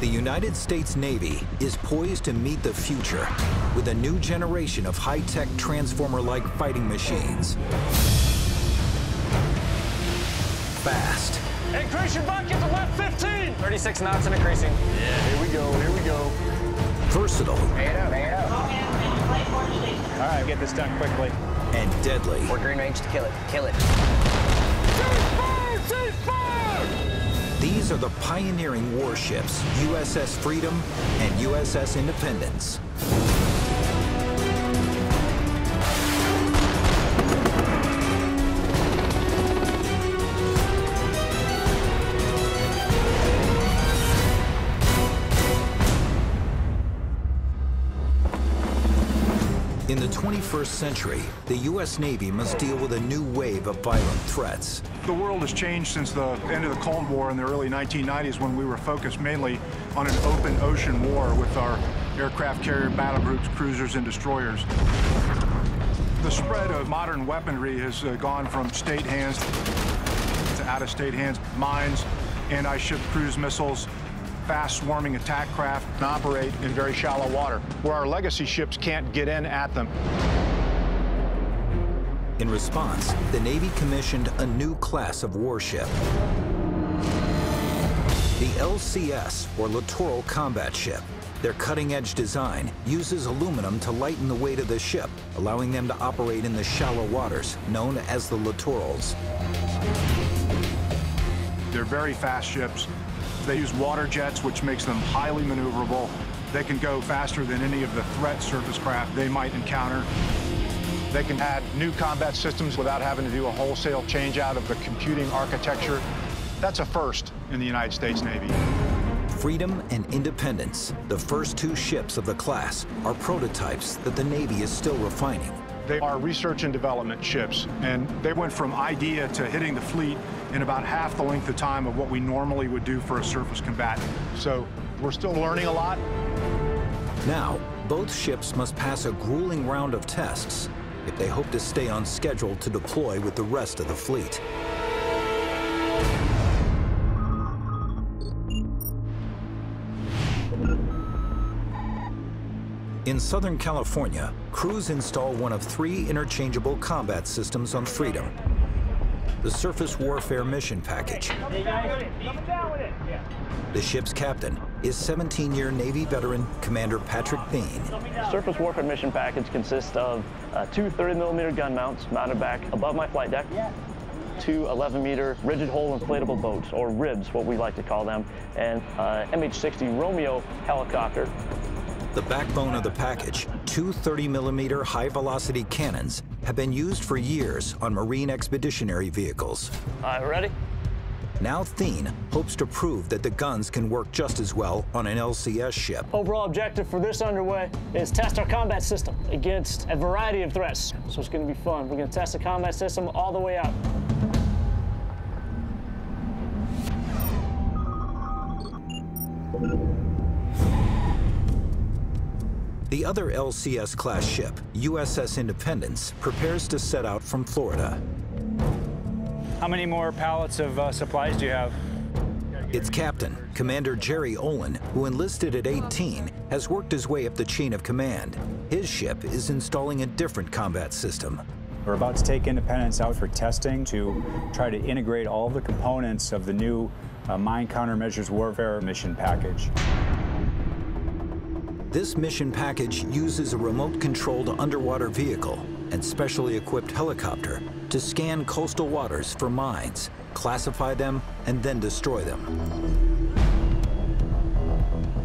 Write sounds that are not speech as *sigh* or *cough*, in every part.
The United States Navy is poised to meet the future with a new generation of high-tech transformer-like fighting machines. Fast. Increase your bucket to left 15. 36 knots and increasing. Yeah, here we go, here we go. Versatile. Hang it up, hang it up. All right, get this done quickly. And deadly. We're green range to kill it. Kill it. These are the pioneering warships, USS Freedom and USS Independence. Century, the U.S. Navy must deal with a new wave of violent threats. The world has changed since the end of the Cold War in the early 1990s when we were focused mainly on an open ocean war with our aircraft carrier battle groups, cruisers, and destroyers. The spread of modern weaponry has uh, gone from state hands to out-of-state hands. Mines, anti-ship cruise missiles, fast swarming attack craft and operate in very shallow water, where our legacy ships can't get in at them. In response, the Navy commissioned a new class of warship. The LCS, or Littoral Combat Ship. Their cutting-edge design uses aluminum to lighten the weight of the ship, allowing them to operate in the shallow waters, known as the littorals. They're very fast ships. They use water jets, which makes them highly maneuverable. They can go faster than any of the threat surface craft they might encounter. They can add new combat systems without having to do a wholesale change out of the computing architecture. That's a first in the United States Navy. Freedom and Independence, the first two ships of the class, are prototypes that the Navy is still refining. They are research and development ships, and they went from idea to hitting the fleet in about half the length of time of what we normally would do for a surface combatant. So we're still learning a lot. Now, both ships must pass a grueling round of tests if they hope to stay on schedule to deploy with the rest of the fleet. In Southern California, crews install one of three interchangeable combat systems on Freedom. The Surface Warfare Mission Package. The ship's captain is 17-year Navy veteran Commander Patrick Thien. Surface Warfare Mission Package consists of uh, two 30-millimeter gun mounts mounted back above my flight deck, two 11-meter rigid hull inflatable boats, or RIBs, what we like to call them, and uh, MH-60 Romeo helicopter, the backbone of the package, two 30-millimeter high-velocity cannons, have been used for years on Marine expeditionary vehicles. All right, ready? Now Thien hopes to prove that the guns can work just as well on an LCS ship. Overall objective for this underway is test our combat system against a variety of threats. So it's going to be fun. We're going to test the combat system all the way out. The other LCS-class ship, USS Independence, prepares to set out from Florida. How many more pallets of uh, supplies do you have? Its captain, Commander Jerry Olin, who enlisted at 18, has worked his way up the chain of command. His ship is installing a different combat system. We're about to take Independence out for testing to try to integrate all the components of the new uh, Mine Countermeasures Warfare mission package. This mission package uses a remote-controlled underwater vehicle and specially equipped helicopter to scan coastal waters for mines, classify them, and then destroy them.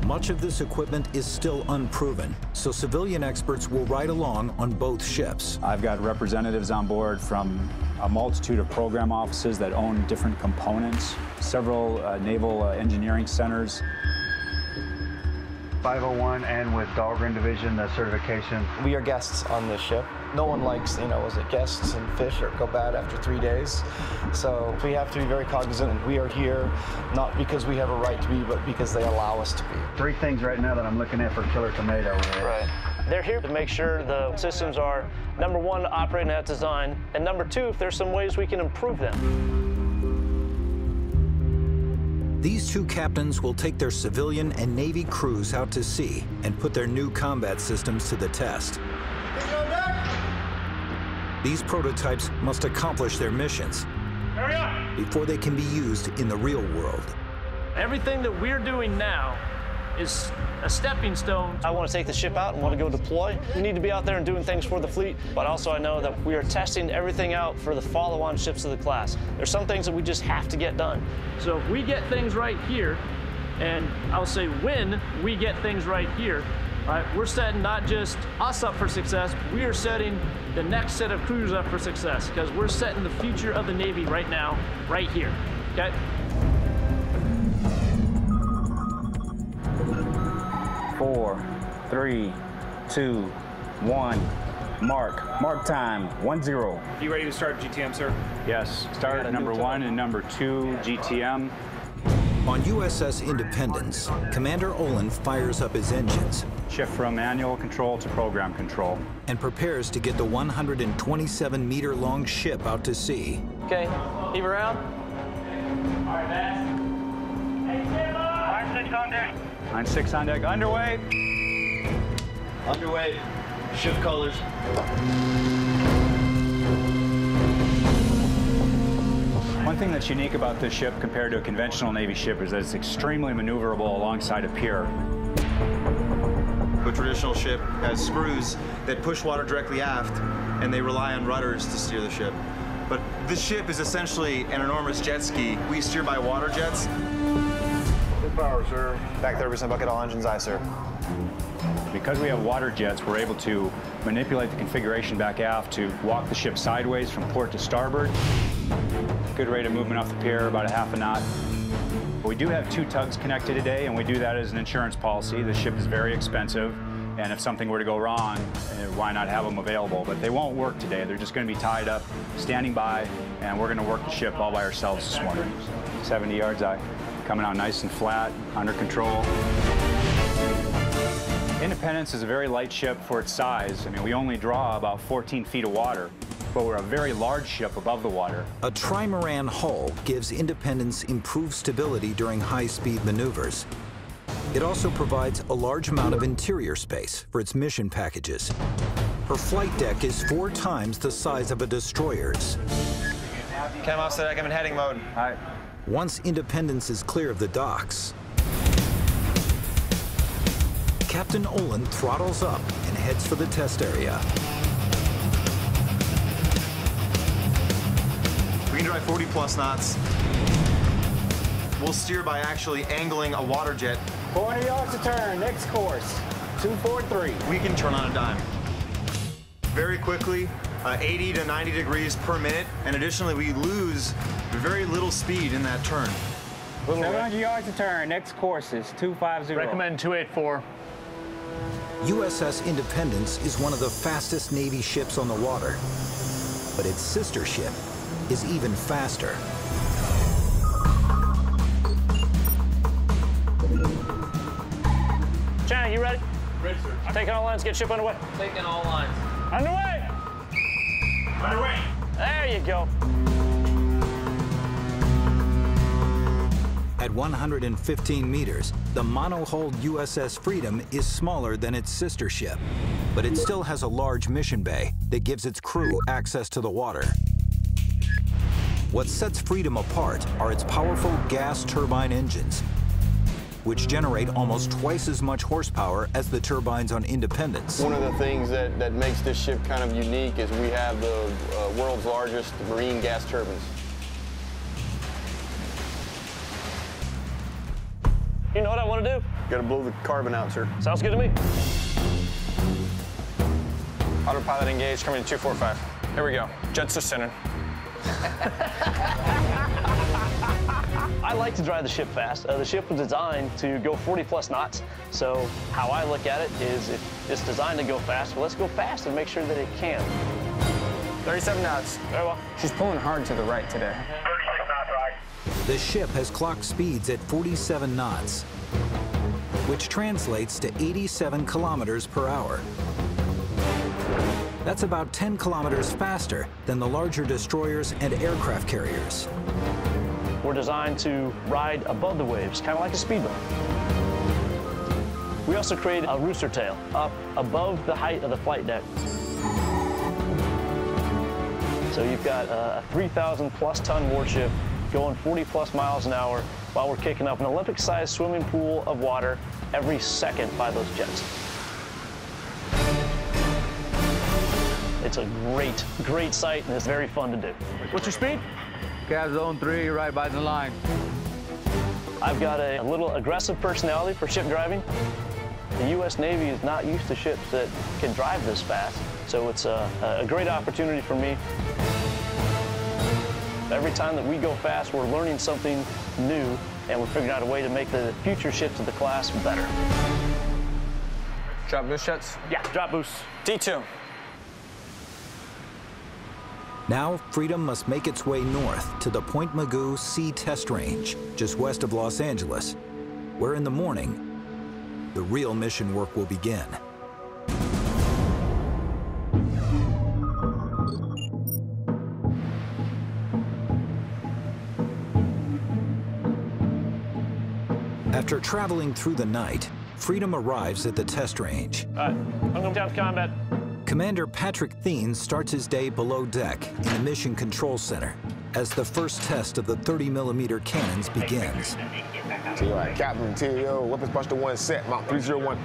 Much of this equipment is still unproven, so civilian experts will ride along on both ships. I've got representatives on board from a multitude of program offices that own different components, several uh, naval uh, engineering centers, 501 and with Dahlgren Division, the certification. We are guests on this ship. No one likes, you know, is it guests and fish or go bad after three days. So we have to be very cognizant. We are here not because we have a right to be, but because they allow us to be. Three things right now that I'm looking at for Killer Tomato. Right. They're here to make sure the systems are, number one, operating at design, and number two, if there's some ways we can improve them. These two captains will take their civilian and Navy crews out to sea and put their new combat systems to the test. These prototypes must accomplish their missions before they can be used in the real world. Everything that we're doing now is a stepping stone. I want to take the ship out and want to go deploy. We need to be out there and doing things for the fleet, but also I know that we are testing everything out for the follow-on ships of the class. There's some things that we just have to get done. So if we get things right here, and I'll say when we get things right here, right, we're setting not just us up for success, we are setting the next set of crews up for success because we're setting the future of the Navy right now, right here, okay? Four, three, two, one. Mark. Mark time. One zero. You ready to start GTM, sir? Yes. Start number one and number two GTM. On USS Independence, Commander Olin fires up his engines. Shift from manual control to program control. And prepares to get the 127 meter long ship out to sea. Okay, heave around. All right, man. Line six on deck. Underway. Underway. Shift colors. One thing that's unique about this ship compared to a conventional Navy ship is that it's extremely maneuverable alongside a pier. A traditional ship has screws that push water directly aft, and they rely on rudders to steer the ship. But this ship is essentially an enormous jet ski. We steer by water jets. Good power, sir. Back 30% bucket all engines, aye, sir. Because we have water jets, we're able to manipulate the configuration back aft to walk the ship sideways from port to starboard. Good rate of movement off the pier, about a half a knot. We do have two tugs connected today, and we do that as an insurance policy. The ship is very expensive, and if something were to go wrong, eh, why not have them available? But they won't work today. They're just going to be tied up, standing by, and we're going to work the ship all by ourselves this morning. 70 yards eye, coming out nice and flat, under control. Independence is a very light ship for its size. I mean, we only draw about 14 feet of water, but we're a very large ship above the water. A trimaran hull gives Independence improved stability during high-speed maneuvers. It also provides a large amount of interior space for its mission packages. Her flight deck is four times the size of a destroyer's. Cam offset deck, I'm in heading mode. All right. Once Independence is clear of the docks, Captain Olin throttles up and heads for the test area. We can drive 40 plus knots. We'll steer by actually angling a water jet. 400 yards to turn. Next course. 243. We can turn on a dime. Very quickly, uh, 80 to 90 degrees per minute, and additionally, we lose very little speed in that turn. 700 yards to turn. Next course is 250. Recommend 284. USS Independence is one of the fastest Navy ships on the water, but its sister ship is even faster. Shannon, you ready? Ready, sir. Taking all lines, get ship underway. Taking all lines. Underway! Underway! There you go. At 115 meters, the monohulled USS Freedom is smaller than its sister ship, but it still has a large mission bay that gives its crew access to the water. What sets Freedom apart are its powerful gas turbine engines, which generate almost twice as much horsepower as the turbines on Independence. One of the things that, that makes this ship kind of unique is we have the uh, world's largest marine gas turbines. You know what I want to do? Got to blow the carbon out, sir. Sounds good to me. Autopilot engaged, coming to 245. Here we go. Jets to center. *laughs* I like to drive the ship fast. Uh, the ship was designed to go 40 plus knots. So how I look at it is if it's designed to go fast, well, let's go fast and make sure that it can. 37 knots. Very well. She's pulling hard to the right today. The ship has clock speeds at 47 knots, which translates to 87 kilometers per hour. That's about 10 kilometers faster than the larger destroyers and aircraft carriers. Were designed to ride above the waves, kind of like a speedboat. We also created a rooster tail up above the height of the flight deck. So you've got a 3,000 plus ton warship going 40 plus miles an hour while we're kicking up an Olympic-sized swimming pool of water every second by those jets. It's a great, great sight, and it's very fun to do. What's your speed? Cap zone three, right by the line. I've got a, a little aggressive personality for ship driving. The U.S. Navy is not used to ships that can drive this fast, so it's a, a great opportunity for me. Every time that we go fast, we're learning something new, and we're figuring out a way to make the future ships of the class better. Drop boost jets? Yeah, drop boost. D2. Now, Freedom must make its way north to the Point Mugu Sea Test Range, just west of Los Angeles, where in the morning, the real mission work will begin. After traveling through the night, Freedom arrives at the test range. All right, I'm going down to combat. Commander Patrick Thien starts his day below deck in the Mission Control Center as the first test of the 30 millimeter cannons begins. TY, Captain TO, weapons buster one set, Mount 301.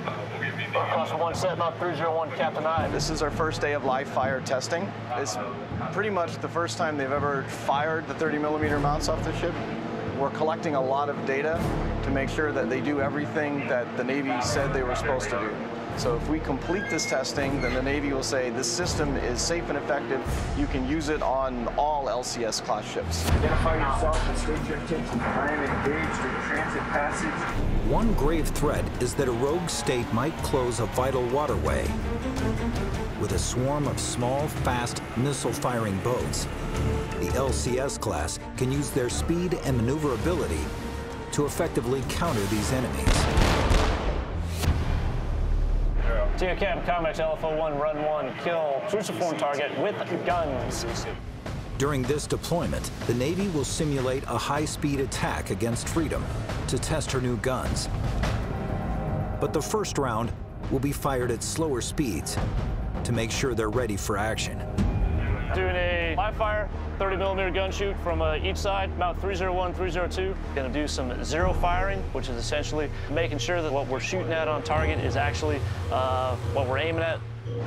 Buster one set, Mount 301, Captain I. This is our first day of live fire testing. It's pretty much the first time they've ever fired the 30 millimeter mounts off the ship. We're collecting a lot of data to make sure that they do everything that the Navy said they were supposed to do. So if we complete this testing, then the Navy will say this system is safe and effective. You can use it on all LCS class ships. Identify yourself and state your intention. I am engaged in transit passage. One grave threat is that a rogue state might close a vital waterway. With a swarm of small, fast, missile-firing boats, the LCS class can use their speed and maneuverability to effectively counter these enemies. Tia Cap, Comex, LFO-1, run one, kill cruciform target with guns. During this deployment, the Navy will simulate a high-speed attack against Freedom to test her new guns. But the first round will be fired at slower speeds to make sure they're ready for action. Doing a live fire 30 millimeter gun shoot from uh, each side, Mount 301, 302. Gonna do some zero firing, which is essentially making sure that what we're shooting at on target is actually uh, what we're aiming at.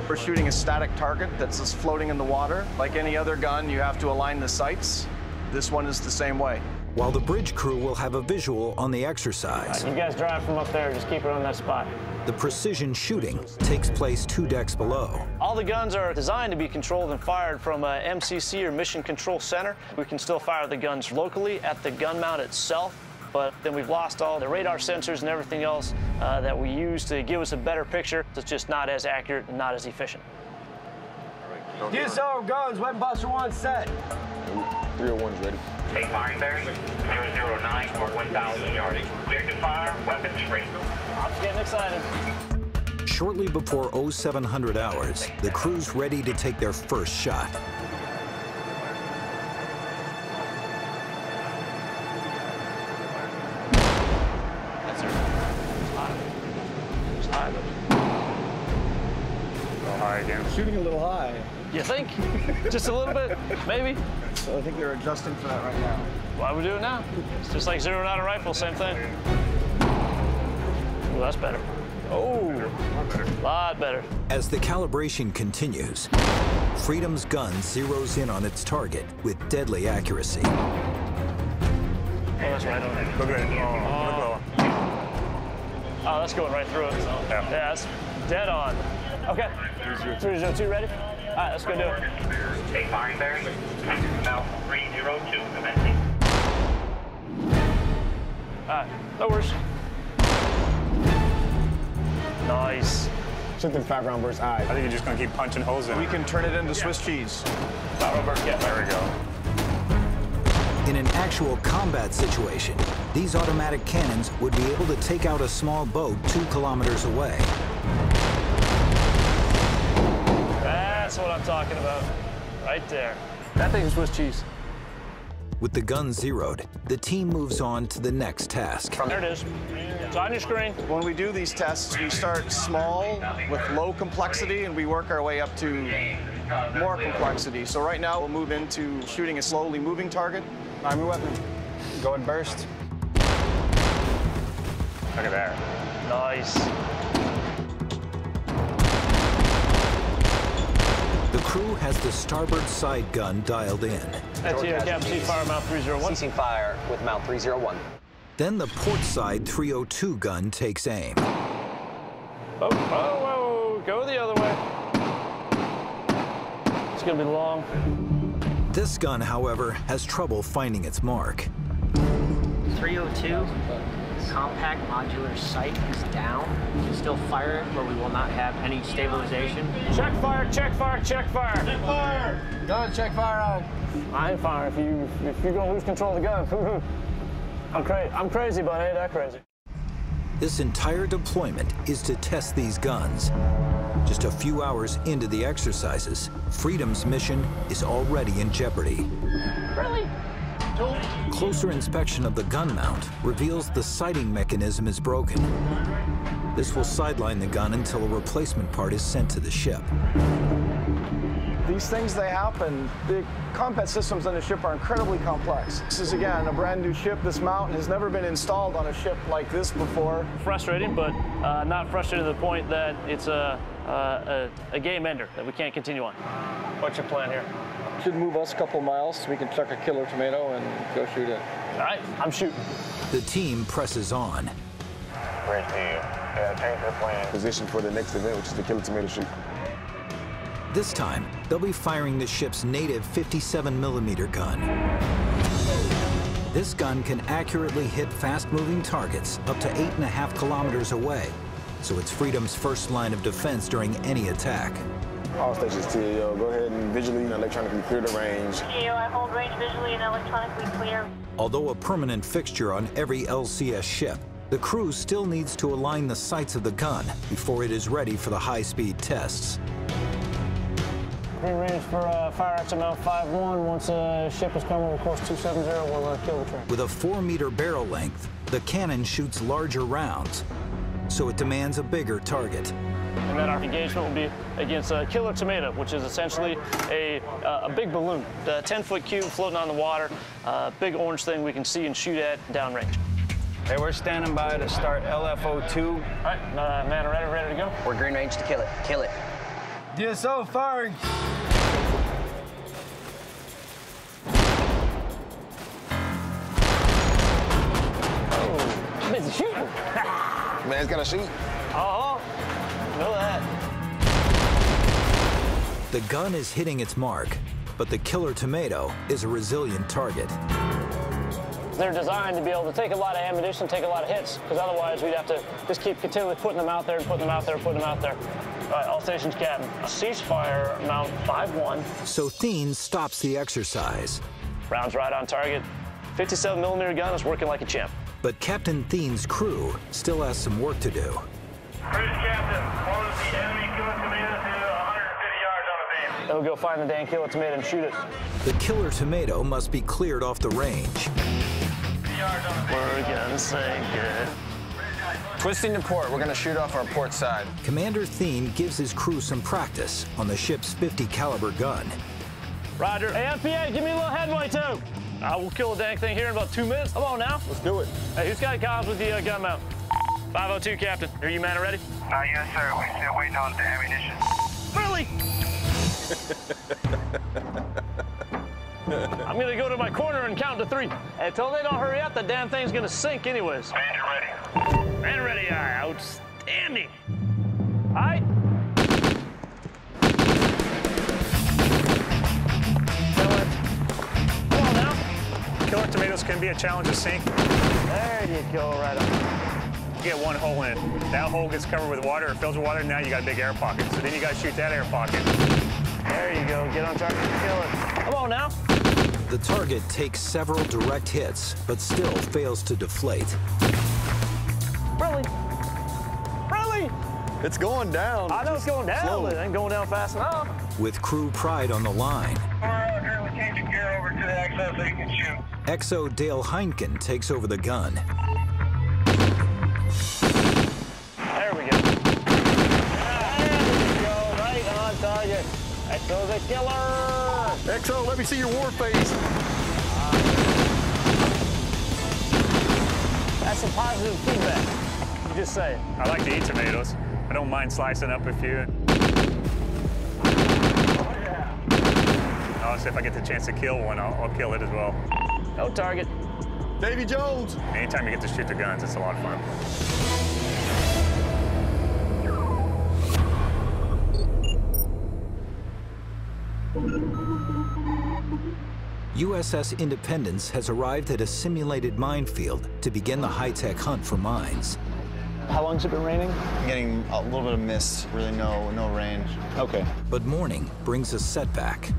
We're shooting a static target that's just floating in the water. Like any other gun, you have to align the sights. This one is the same way. While the bridge crew will have a visual on the exercise. You guys drive from up there, just keep it on that spot. The precision shooting takes place two decks below. All the guns are designed to be controlled and fired from a MCC or Mission Control Center. We can still fire the guns locally at the gun mount itself, but then we've lost all the radar sensors and everything else uh, that we use to give us a better picture. It's just not as accurate and not as efficient. DSO guns, weapon buster one set. 301's ready. Take firing bearing 009 or 1,000 yards. Clear to fire, weapons free. I'm getting excited. Shortly before 0700 hours, the crew's ready to take their first shot. That's it. High. High, but A little high. Shooting a little high. you think? Just a little bit, maybe? So I think they're adjusting for that right now. Why we do it now? It's just like zeroing out a rifle, same thing. Well, that's better. Oh, a lot better. As the calibration continues, Freedom's gun zeroes in on its target with deadly accuracy. Oh, that's right on it. Look at it. Oh, Oh, that's going right through it. Yeah, that's dead on. Okay. 302 ready? All right, let's go do it. Take firing bearing Mount 302 commencing. All right, no worries. Nice. Something background burst eye. I think you're just gonna keep punching holes in We can turn it into Swiss cheese. Spiral burst, yeah. There we go. In an actual combat situation, these automatic cannons would be able to take out a small boat two kilometers away. That's what I'm talking about. Right there. That thing is Swiss cheese. With the gun zeroed, the team moves on to the next task. There it is. It's on your screen. When we do these tests, we start small with low complexity and we work our way up to more complexity. So right now we'll move into shooting a slowly moving target. Army weapon. Go and burst. Look at that. Nice. Crew has the starboard side gun dialed in. That's here, Cap C fire mount 301. Ceasing fire with mount 301. Then the port side 302 gun takes aim. Oh, whoa, whoa, go the other way. It's gonna be long. This gun, however, has trouble finding its mark. 302, compact modular sight is down. You can still fire it, but we will not have any stabilization. Check fire, check fire, check fire. Check fire. Go ahead, check fire on. I ain't firing if you if you're gonna lose control of the gun. *laughs* I'm crazy. I'm crazy, but I ain't that crazy. This entire deployment is to test these guns. Just a few hours into the exercises, Freedom's mission is already in jeopardy. Really? Closer inspection of the gun mount reveals the sighting mechanism is broken. This will sideline the gun until a replacement part is sent to the ship. These things, they happen. The combat systems on the ship are incredibly complex. This is, again, a brand new ship. This mount has never been installed on a ship like this before. Frustrating, but uh, not frustrating to the point that it's a, a, a, a game ender that we can't continue on. What's your plan here? Should move us a couple miles so we can chuck a killer tomato and go shoot it. All right, I'm shooting. The team presses on. Bridge to you. Yeah, change the plan. Position for the next event, which is the killer tomato shoot. This time, they'll be firing the ship's native 57 millimeter gun. This gun can accurately hit fast-moving targets up to eight and a half kilometers away, so it's Freedom's first line of defense during any attack. All stations TAO, go ahead and visually and electronically clear the range. TAO, I hold range visually and electronically clear. Although a permanent fixture on every LCS ship, the crew still needs to align the sights of the gun before it is ready for the high-speed tests. Green range for uh, fire at Mount 5-1. Once a ship is coming with course 270, we'll uh, kill the train. With a four-meter barrel length, the cannon shoots larger rounds, so it demands a bigger target. And then our engagement will be against a killer tomato, which is essentially a, uh, a big balloon, a 10-foot cube floating on the water, uh, big orange thing we can see and shoot at downrange. Hey, we're standing by to start LFO2. All right, uh, man, ready, ready to go? We're green range to kill it. Kill it. DSO firing. Oh, busy shooting. Man's gotta shoot. Uh-huh. Know that. The gun is hitting its mark, but the killer tomato is a resilient target. They're designed to be able to take a lot of ammunition, take a lot of hits, because otherwise we'd have to just keep continually putting them out there and putting them out there, and putting them out there. All right, all stations, Captain. Ceasefire, mount 5-1. So Thien stops the exercise. Rounds right on target. 57 millimeter gun is working like a champ. But Captain Thien's crew still has some work to do. Bridge captain, close the enemy killer tomato to 150 yards on the beam. They'll go find the dang killer tomato and shoot it. The killer tomato must be cleared off the range. Working sinking. Twisting to port. We're gonna shoot off our port side. Commander Thien gives his crew some practice on the ship's 50 caliber gun. Roger. Hey, FPA, give me a little headway, too. I will kill the dang thing here in about two minutes. Come on now. Let's do it. Hey, who's got comms with the uh, gun mount? 502, Captain. Are you man ready? Uh, yes, sir. We're still waiting on the ammunition. Really? *laughs* I'm gonna go to my corner and count to three. Until they don't hurry up, the damn thing's gonna sink anyways. Ranger ready. Man ready, aye. Outstanding. All right. Come on now. Killer tomatoes can be a challenge to sink. There you go, right on. You get one hole in. That hole gets covered with water, it fills with water, and now you got a big air pocket. So then you gotta shoot that air pocket. There you go. Get on target and kill it. Come on now. The target takes several direct hits, but still fails to deflate. Really? Really? It's going down. I know it's going down, Slowly. but it ain't going down fast enough. With crew pride on the line, We're changing gear over to the XO so you shoot. XO Dale Heinken takes over the gun. Target. XO's a killer. XO, let me see your war face. That's some positive feedback. You just say it. I like to eat tomatoes. I don't mind slicing up a few. Oh, yeah. Oh, Honestly, if I get the chance to kill one, I'll, I'll kill it as well. No target. Davy Jones. Anytime you get to shoot the guns, it's a lot of fun. USS Independence has arrived at a simulated minefield to begin the high-tech hunt for mines. How long's it been raining? I'm getting a little bit of mist, really no, no rain. Okay. But morning brings a setback.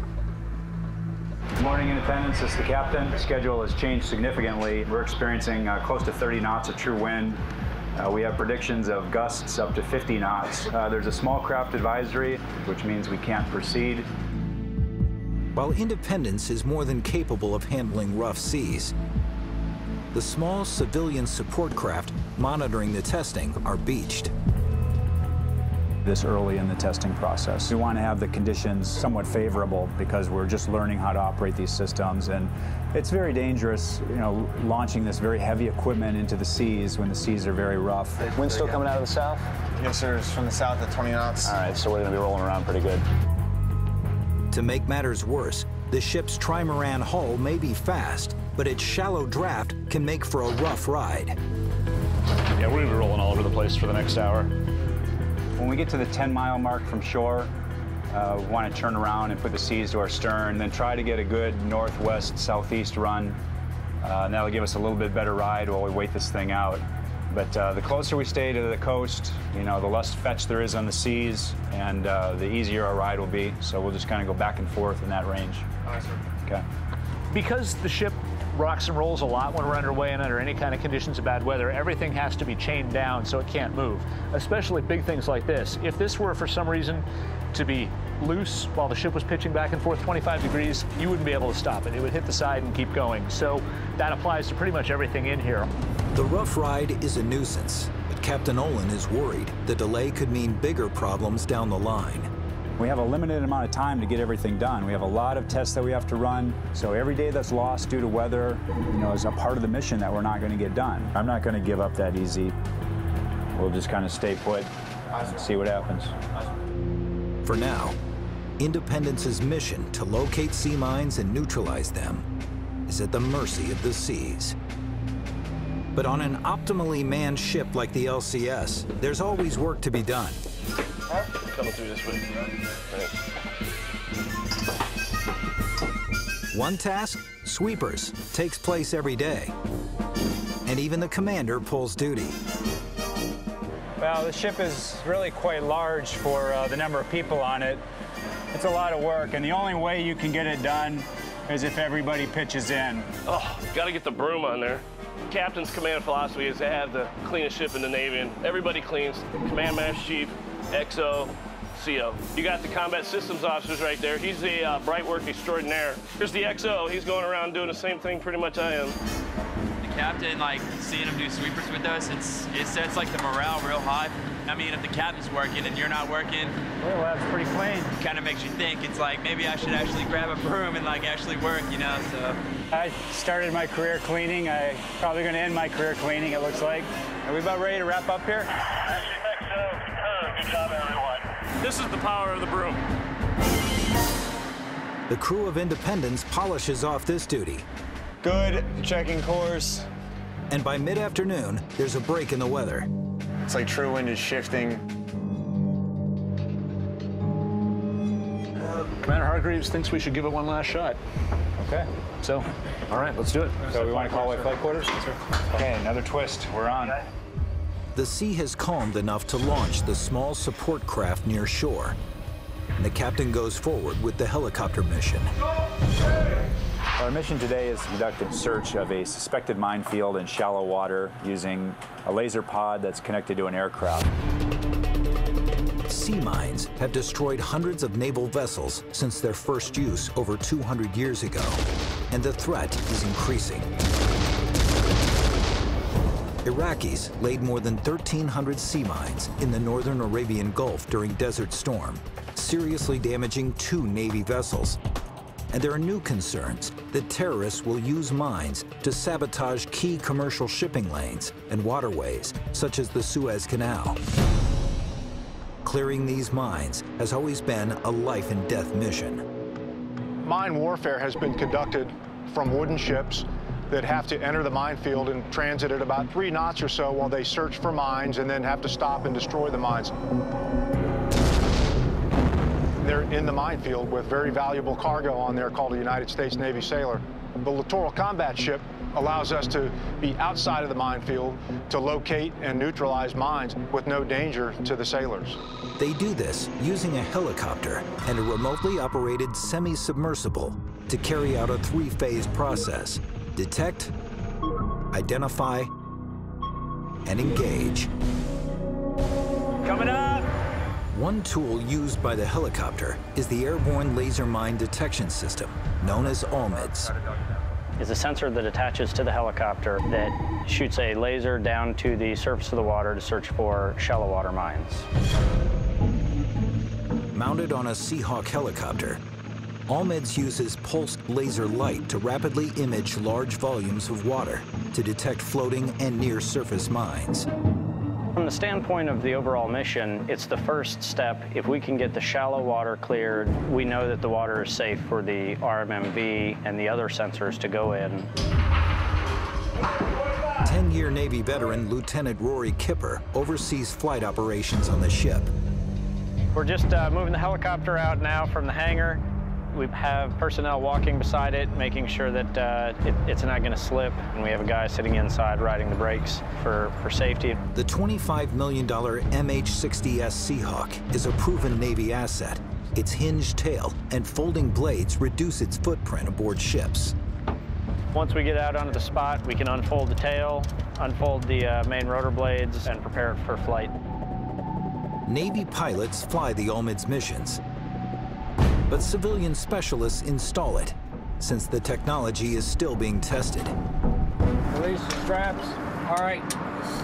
Good morning, Independence. This is the captain. The schedule has changed significantly. We're experiencing uh, close to 30 knots of true wind. Uh, we have predictions of gusts up to 50 knots. Uh, there's a small craft advisory, which means we can't proceed. While Independence is more than capable of handling rough seas, the small civilian support craft monitoring the testing are beached. This early in the testing process. We want to have the conditions somewhat favorable because we're just learning how to operate these systems and it's very dangerous, you know, launching this very heavy equipment into the seas when the seas are very rough. Wind still coming out of the south? Yes, sir. It's from the south at 20 knots. All right, so we're going to be rolling around pretty good. To make matters worse, the ship's trimaran hull may be fast, but its shallow draft can make for a rough ride. Yeah, we're going to be rolling all over the place for the next hour. When we get to the 10 mile mark from shore, uh, we want to turn around and put the seas to our stern, then try to get a good northwest southeast run. Uh, and that'll give us a little bit better ride while we wait this thing out. But uh, the closer we stay to the coast, you know, the less fetch there is on the seas, and uh, the easier our ride will be. So we'll just kind of go back and forth in that range. Okay. Because the ship rocks and rolls a lot when we're underway and under any kind of conditions of bad weather, everything has to be chained down so it can't move, especially big things like this. If this were for some reason to be loose while the ship was pitching back and forth 25 degrees, you wouldn't be able to stop it. It would hit the side and keep going. So that applies to pretty much everything in here. The rough ride is a nuisance, but Captain Olin is worried the delay could mean bigger problems down the line. We have a limited amount of time to get everything done. We have a lot of tests that we have to run, so every day that's lost due to weather, you know, is a part of the mission that we're not going to get done. I'm not going to give up that easy. We'll just kind of stay put and see what happens. For now, Independence's mission to locate sea mines and neutralize them is at the mercy of the seas. But on an optimally manned ship like the LCS, there's always work to be done. Coming through this way. One task, sweepers, takes place every day. And even the commander pulls duty. Well, the ship is really quite large for uh, the number of people on it. It's a lot of work, and the only way you can get it done is if everybody pitches in. Oh, got to get the broom on there. Captain's command philosophy is to have the cleanest ship in the Navy, and everybody cleans. Command Master Chief, XO, CO. You got the combat systems officers right there. He's the uh, bright work extraordinaire. Here's the XO. He's going around doing the same thing pretty much I am. The captain, like seeing him do sweepers with us, it's it sets like the morale real high. I mean, if the captain's working and you're not working, well, that's pretty clean. Kind of makes you think. It's like maybe I should actually grab a broom and like actually work, you know. So I started my career cleaning. I probably going to end my career cleaning. It looks like. Are we about ready to wrap up here? Good job, everyone. This is the power of the broom. The crew of Independence polishes off this duty. Good, checking course. And by mid-afternoon, there's a break in the weather. It's like true wind is shifting. Commander Hargreaves thinks we should give it one last shot. Okay. So, all right, let's do it. So we want to call away flight quarters? Okay, another twist. We're on. The sea has calmed enough to launch the small support craft near shore. And the captain goes forward with the helicopter mission. Our mission today is to conduct a search of a suspected minefield in shallow water using a laser pod that's connected to an aircraft. Sea mines have destroyed hundreds of naval vessels since their first use over 200 years ago. and the threat is increasing. Iraqis laid more than 1,300 sea mines in the northern Arabian Gulf during Desert Storm, seriously damaging two Navy vessels. And there are new concerns that terrorists will use mines to sabotage key commercial shipping lanes and waterways, such as the Suez Canal. Clearing these mines has always been a life and death mission. Mine warfare has been conducted from wooden ships that have to enter the minefield and transit at about three knots or so while they search for mines and then have to stop and destroy the mines. They're in the minefield with very valuable cargo on there called a United States Navy sailor. The littoral combat ship allows us to be outside of the minefield to locate and neutralize mines with no danger to the sailors. They do this using a helicopter and a remotely operated semi-submersible to carry out a three-phase process detect, identify, and engage. Coming up! One tool used by the helicopter is the Airborne Laser Mine Detection System, known as ALMIDS. It's a sensor that attaches to the helicopter that shoots a laser down to the surface of the water to search for shallow water mines. Mounted on a Seahawk helicopter, ALMIDS uses pulsed laser light to rapidly image large volumes of water to detect floating and near-surface mines. From the standpoint of the overall mission, it's the first step. If we can get the shallow water cleared, we know that the water is safe for the RMMV and the other sensors to go in. 10-year Navy veteran Lieutenant Rory Kipper oversees flight operations on the ship. We're just uh, moving the helicopter out now from the hangar. We have personnel walking beside it, making sure that uh, it, it's not going to slip, and we have a guy sitting inside riding the brakes for, for safety. The $25 million MH-60S Seahawk is a proven Navy asset. Its hinged tail and folding blades reduce its footprint aboard ships. Once we get out onto the spot, we can unfold the tail, unfold the uh, main rotor blades, and prepare it for flight. Navy pilots fly the ALMIDS missions, but civilian specialists install it, since the technology is still being tested. Release the straps. All right,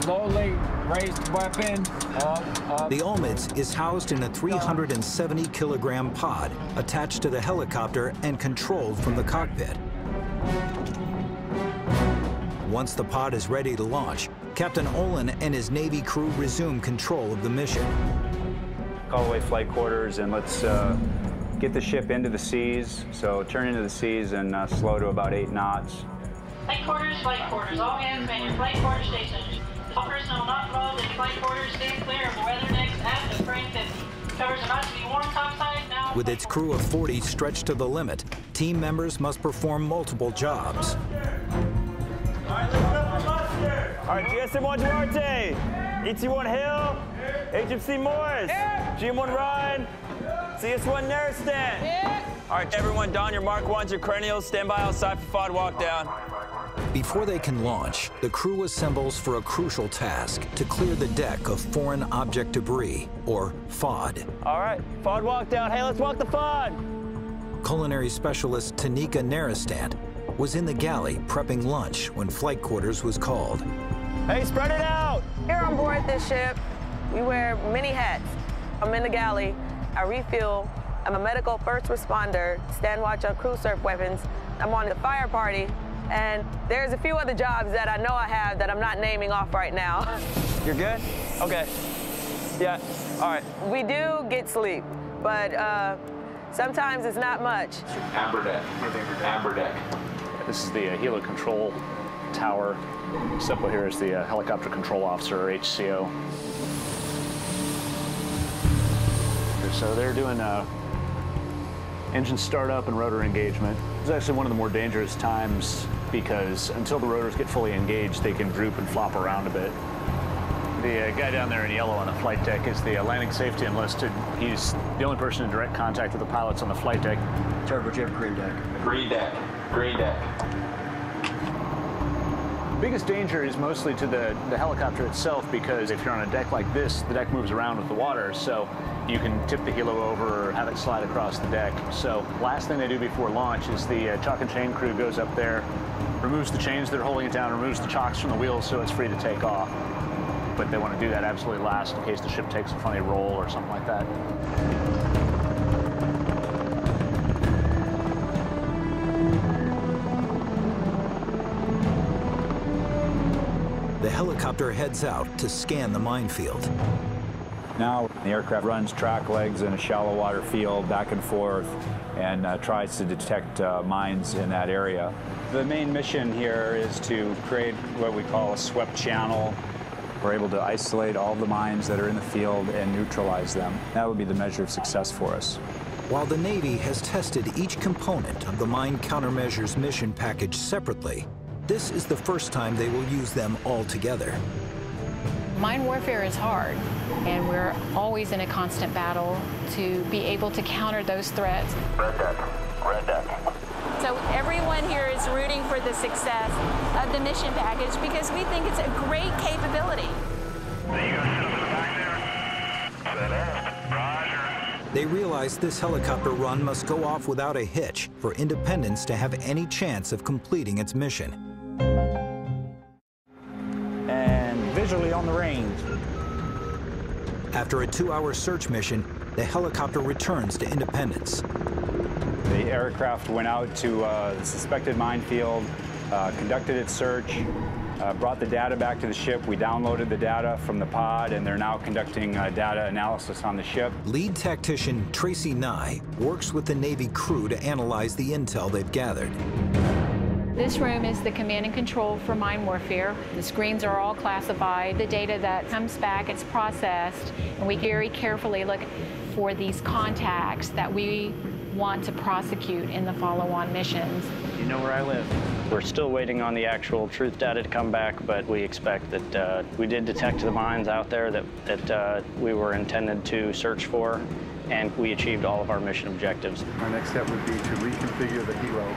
slowly raise the weapon. Up, up. The ALMIDS is housed in a 370 kilogram pod attached to the helicopter and controlled from the cockpit. Once the pod is ready to launch, Captain Olin and his Navy crew resume control of the mission. Call away flight quarters and let's uh, get the ship into the seas. So turn into the seas and uh, slow to about eight knots. Flight quarters, flight quarters. All hands man your flight quarter stations. All personnel not involved in flight quarters stay clear of the weather decks at the frame 50. Covers about to be warm topside now. With its crew of 40 stretched to the limit, team members must perform multiple jobs. All right, GSM-1 Duarte, ET-1 Hill, HMC Morris, GM-1 Ryan, CS-1 Neristan. All right, everyone, don your Mark 1s, your cranials, stand by outside for FOD walk down. Before they can launch, the crew assembles for a crucial task to clear the deck of foreign object debris, or FOD. All right, FOD walk down. Hey, let's walk the FOD. Culinary specialist Tanika Naristant was in the galley prepping lunch when flight quarters was called. Hey, spread it out. Here on board this ship, we wear many hats. I'm in the galley. I refuel. I'm a medical first responder, stand watch on crew serve weapons. I'm on the fire party, and there's a few other jobs that I know I have that I'm not naming off right now. You're good? Okay. Yeah, all right. We do get sleep, but uh, sometimes it's not much. Amber deck. Amber deck. This is the uh, helo control tower. This up here is the uh, helicopter control officer, or HCO. So they're doing uh, engine startup and rotor engagement. It's actually one of the more dangerous times because until the rotors get fully engaged, they can droop and flop around a bit. The uh, guy down there in yellow on the flight deck is the landing safety enlisted. He's the only person in direct contact with the pilots on the flight deck. Turbo Jim, green deck. Green deck. Green deck. Biggest danger is mostly to the, the helicopter itself because if you're on a deck like this, the deck moves around with the water, so you can tip the helo over or have it slide across the deck. So last thing they do before launch is the uh, chalk and chain crew goes up there, removes the chains that are holding it down, removes the chocks from the wheels so it's free to take off. But they want to do that absolutely last in case the ship takes a funny roll or something like that. Helicopter heads out to scan the minefield. Now the aircraft runs track legs in a shallow water field back and forth and uh, tries to detect uh, mines in that area. The main mission here is to create what we call a swept channel. We're able to isolate all the mines that are in the field and neutralize them. That would be the measure of success for us. While the Navy has tested each component of the Mine Countermeasures mission package separately, this is the first time they will use them all together. Mine warfare is hard, and we're always in a constant battle to be able to counter those threats. Red deck. Red deck. So everyone here is rooting for the success of the mission package because we think it's a great capability. They realize this helicopter run must go off without a hitch for Independence to have any chance of completing its mission. On the range. After a two-hour search mission, the helicopter returns to Independence. The aircraft went out to uh, the suspected minefield, uh, conducted its search, uh, brought the data back to the ship. We downloaded the data from the pod, and they're now conducting uh, data analysis on the ship. Lead tactician Tracy Nye works with the Navy crew to analyze the intel they've gathered. This room is the command and control for mine warfare. The screens are all classified. The data that comes back, it's processed, and we very carefully look for these contacts that we want to prosecute in the follow-on missions. You know where I live. We're still waiting on the actual truth data to come back, but we expect that uh, we did detect the mines out there that, that uh, we were intended to search for, and we achieved all of our mission objectives. Our next step would be to reconfigure the helo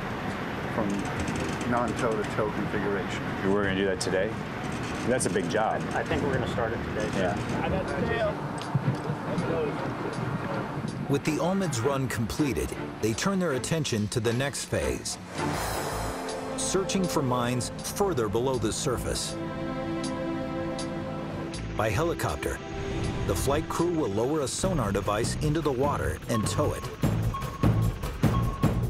from non-toe to toe configuration. We're going to do that today? That's a big job. I think we're going to start it today. Yeah. With the ALMDS run completed, they turn their attention to the next phase. Searching for mines further below the surface. By helicopter, the flight crew will lower a sonar device into the water and tow it.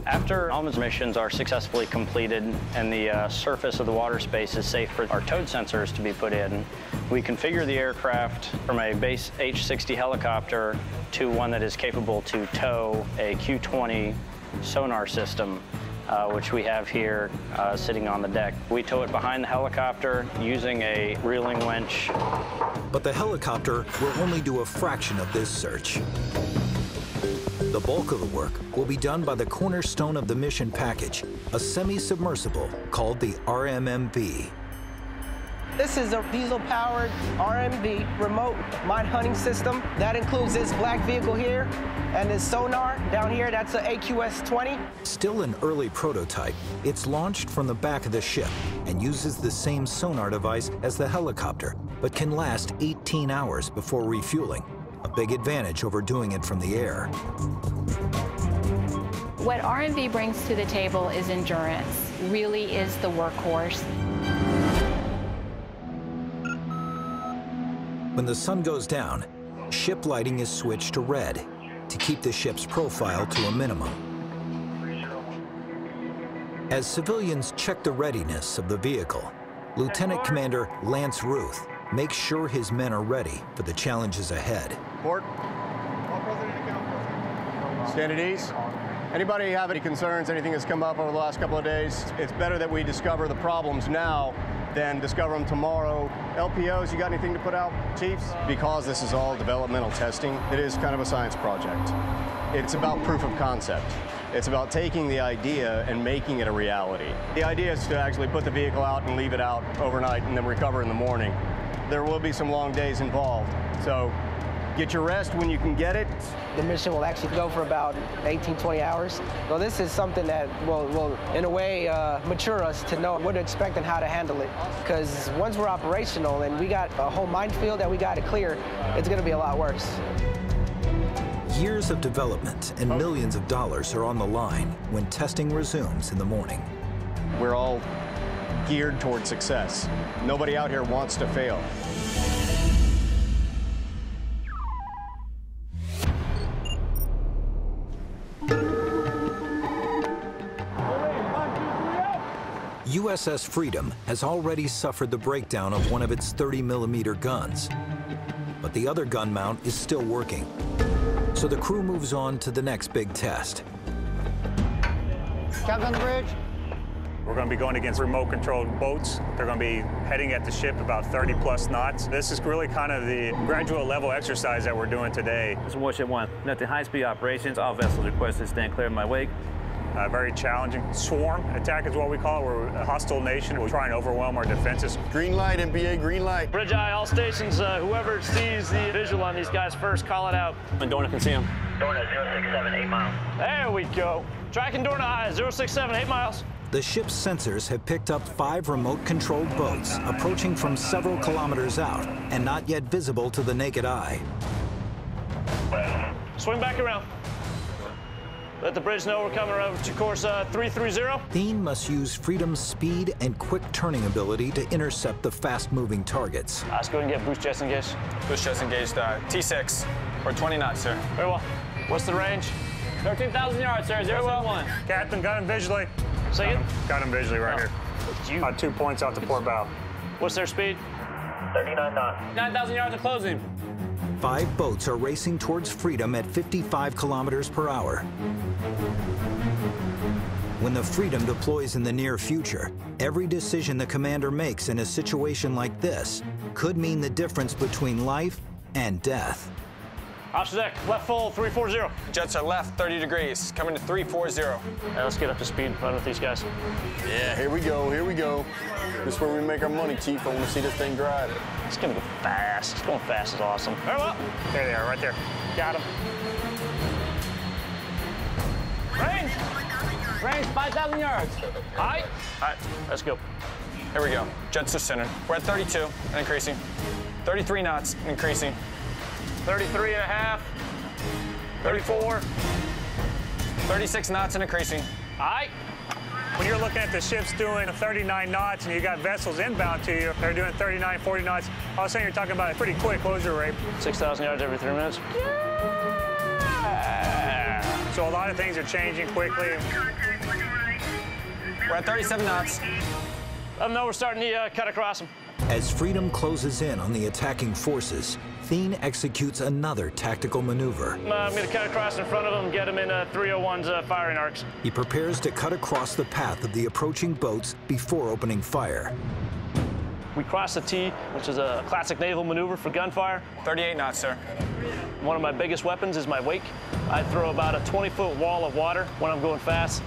After ALMDS missions are successfully completed and the uh, surface of the water space is safe for our towed sensors to be put in, we configure the aircraft from a base H-60 helicopter to one that is capable to tow a Q-20 sonar system, uh, which we have here uh, sitting on the deck. We tow it behind the helicopter using a reeling winch. But the helicopter will only do a fraction of this search. The bulk of the work will be done by the cornerstone of the mission package, a semi-submersible called the RMMV. This is a diesel-powered RMMV remote mine hunting system. That includes this black vehicle here and this sonar down here. That's an AQS-20. Still an early prototype, it's launched from the back of the ship and uses the same sonar device as the helicopter, but can last 18 hours before refueling a big advantage over doing it from the air. What RMMV brings to the table is endurance, really is the workhorse. When the sun goes down, ship lighting is switched to red to keep the ship's profile to a minimum. As civilians check the readiness of the vehicle, Lieutenant Commander Lance Ruth makes sure his men are ready for the challenges ahead. Port. Stand at ease. Anybody have any concerns, anything that's come up over the last couple of days? It's better that we discover the problems now than discover them tomorrow. LPOs, you got anything to put out, chiefs? Because this is all developmental testing, it is kind of a science project. It's about proof of concept. It's about taking the idea and making it a reality. The idea is to actually put the vehicle out and leave it out overnight and then recover in the morning. There will be some long days involved, so get your rest when you can get it. The mission will actually go for about 18, 20 hours. So this is something that will, will in a way, uh, mature us to know what to expect and how to handle it. Because once we're operational and we got a whole minefield that we got to clear, it's going to be a lot worse. Years of development and millions of dollars are on the line when testing resumes in the morning. We're all geared toward success. Nobody out here wants to fail. USS Freedom has already suffered the breakdown of one of its 30 millimeter guns. But the other gun mount is still working. So the crew moves on to the next big test. Captain on the bridge. We're going to be going against remote-controlled boats. They're going to be heading at the ship about 30 plus knots. This is really kind of the graduate level exercise that we're doing today. This is Warship 1. Nothing high-speed operations. All vessels requested stand clear of my wake. Uh, very challenging. Swarm attack is what we call it. We're a hostile nation. We're trying to overwhelm our defenses. Green light, MBA, green light. Bridge eye, all stations, uh, whoever sees the visual on these guys first, call it out. And Dorna can see them. Dorna 067, 8 miles. There we go. Tracking Dorna eye, 067, 8 miles. The ship's sensors have picked up five remote-controlled boats approaching from several kilometers out and not yet visible to the naked eye. Swing back around. Let the bridge know we're coming around to course uh, 330. Thien must use Freedom's speed and quick turning ability to intercept the fast-moving targets. Let's go and get boost jets engaged. Boost jets engaged. Uh, T6 or 20 knots, sir. Very well. What's the range? 13,000 yards, sir. Zero well. one. Captain, got him visually. Say it. Got him visually right Oh. here. About two points out the port bow. What's their speed? 39 knots. 9,000 yards of closing. Five boats are racing towards Freedom at 55 kilometers per hour. When the Freedom deploys in the near future, every decision the commander makes in a situation like this could mean the difference between life and death. Option deck, left full, 340. Jets are left, 30 degrees. Coming to 340. Right, let's get up to speed and run with these guys. Yeah, here we go, here we go. This is where we make our money, Chief. I want to see this thing drive. It's gonna go fast. It's going fast. It's awesome. Very well. There they are, right there. Got him. Range. Range 5,000 yards. All right. All right, let's go. Here we go. Jets are centered. We're at 32 and increasing. 33 knots and increasing. 33 and a half. 34. 36 knots and increasing. All right. When you're looking at the ships doing 39 knots and you got vessels inbound to you, they're doing 39, 40 knots, all of a sudden you're talking about a pretty quick closure rate. 6,000 yards every three minutes. So a lot of things are changing quickly. We're at 37 knots. Let them know we're starting to uh, cut across them. As Freedom closes in on the attacking forces, Thien executes another tactical maneuver. Uh, I'm going to cut across in front of them, get them in uh, 301's uh, firing arcs. He prepares to cut across the path of the approaching boats before opening fire. We cross the T, which is a classic naval maneuver for gunfire. 38 knots, sir. One of my biggest weapons is my wake. I throw about a 20-foot wall of water when I'm going fast.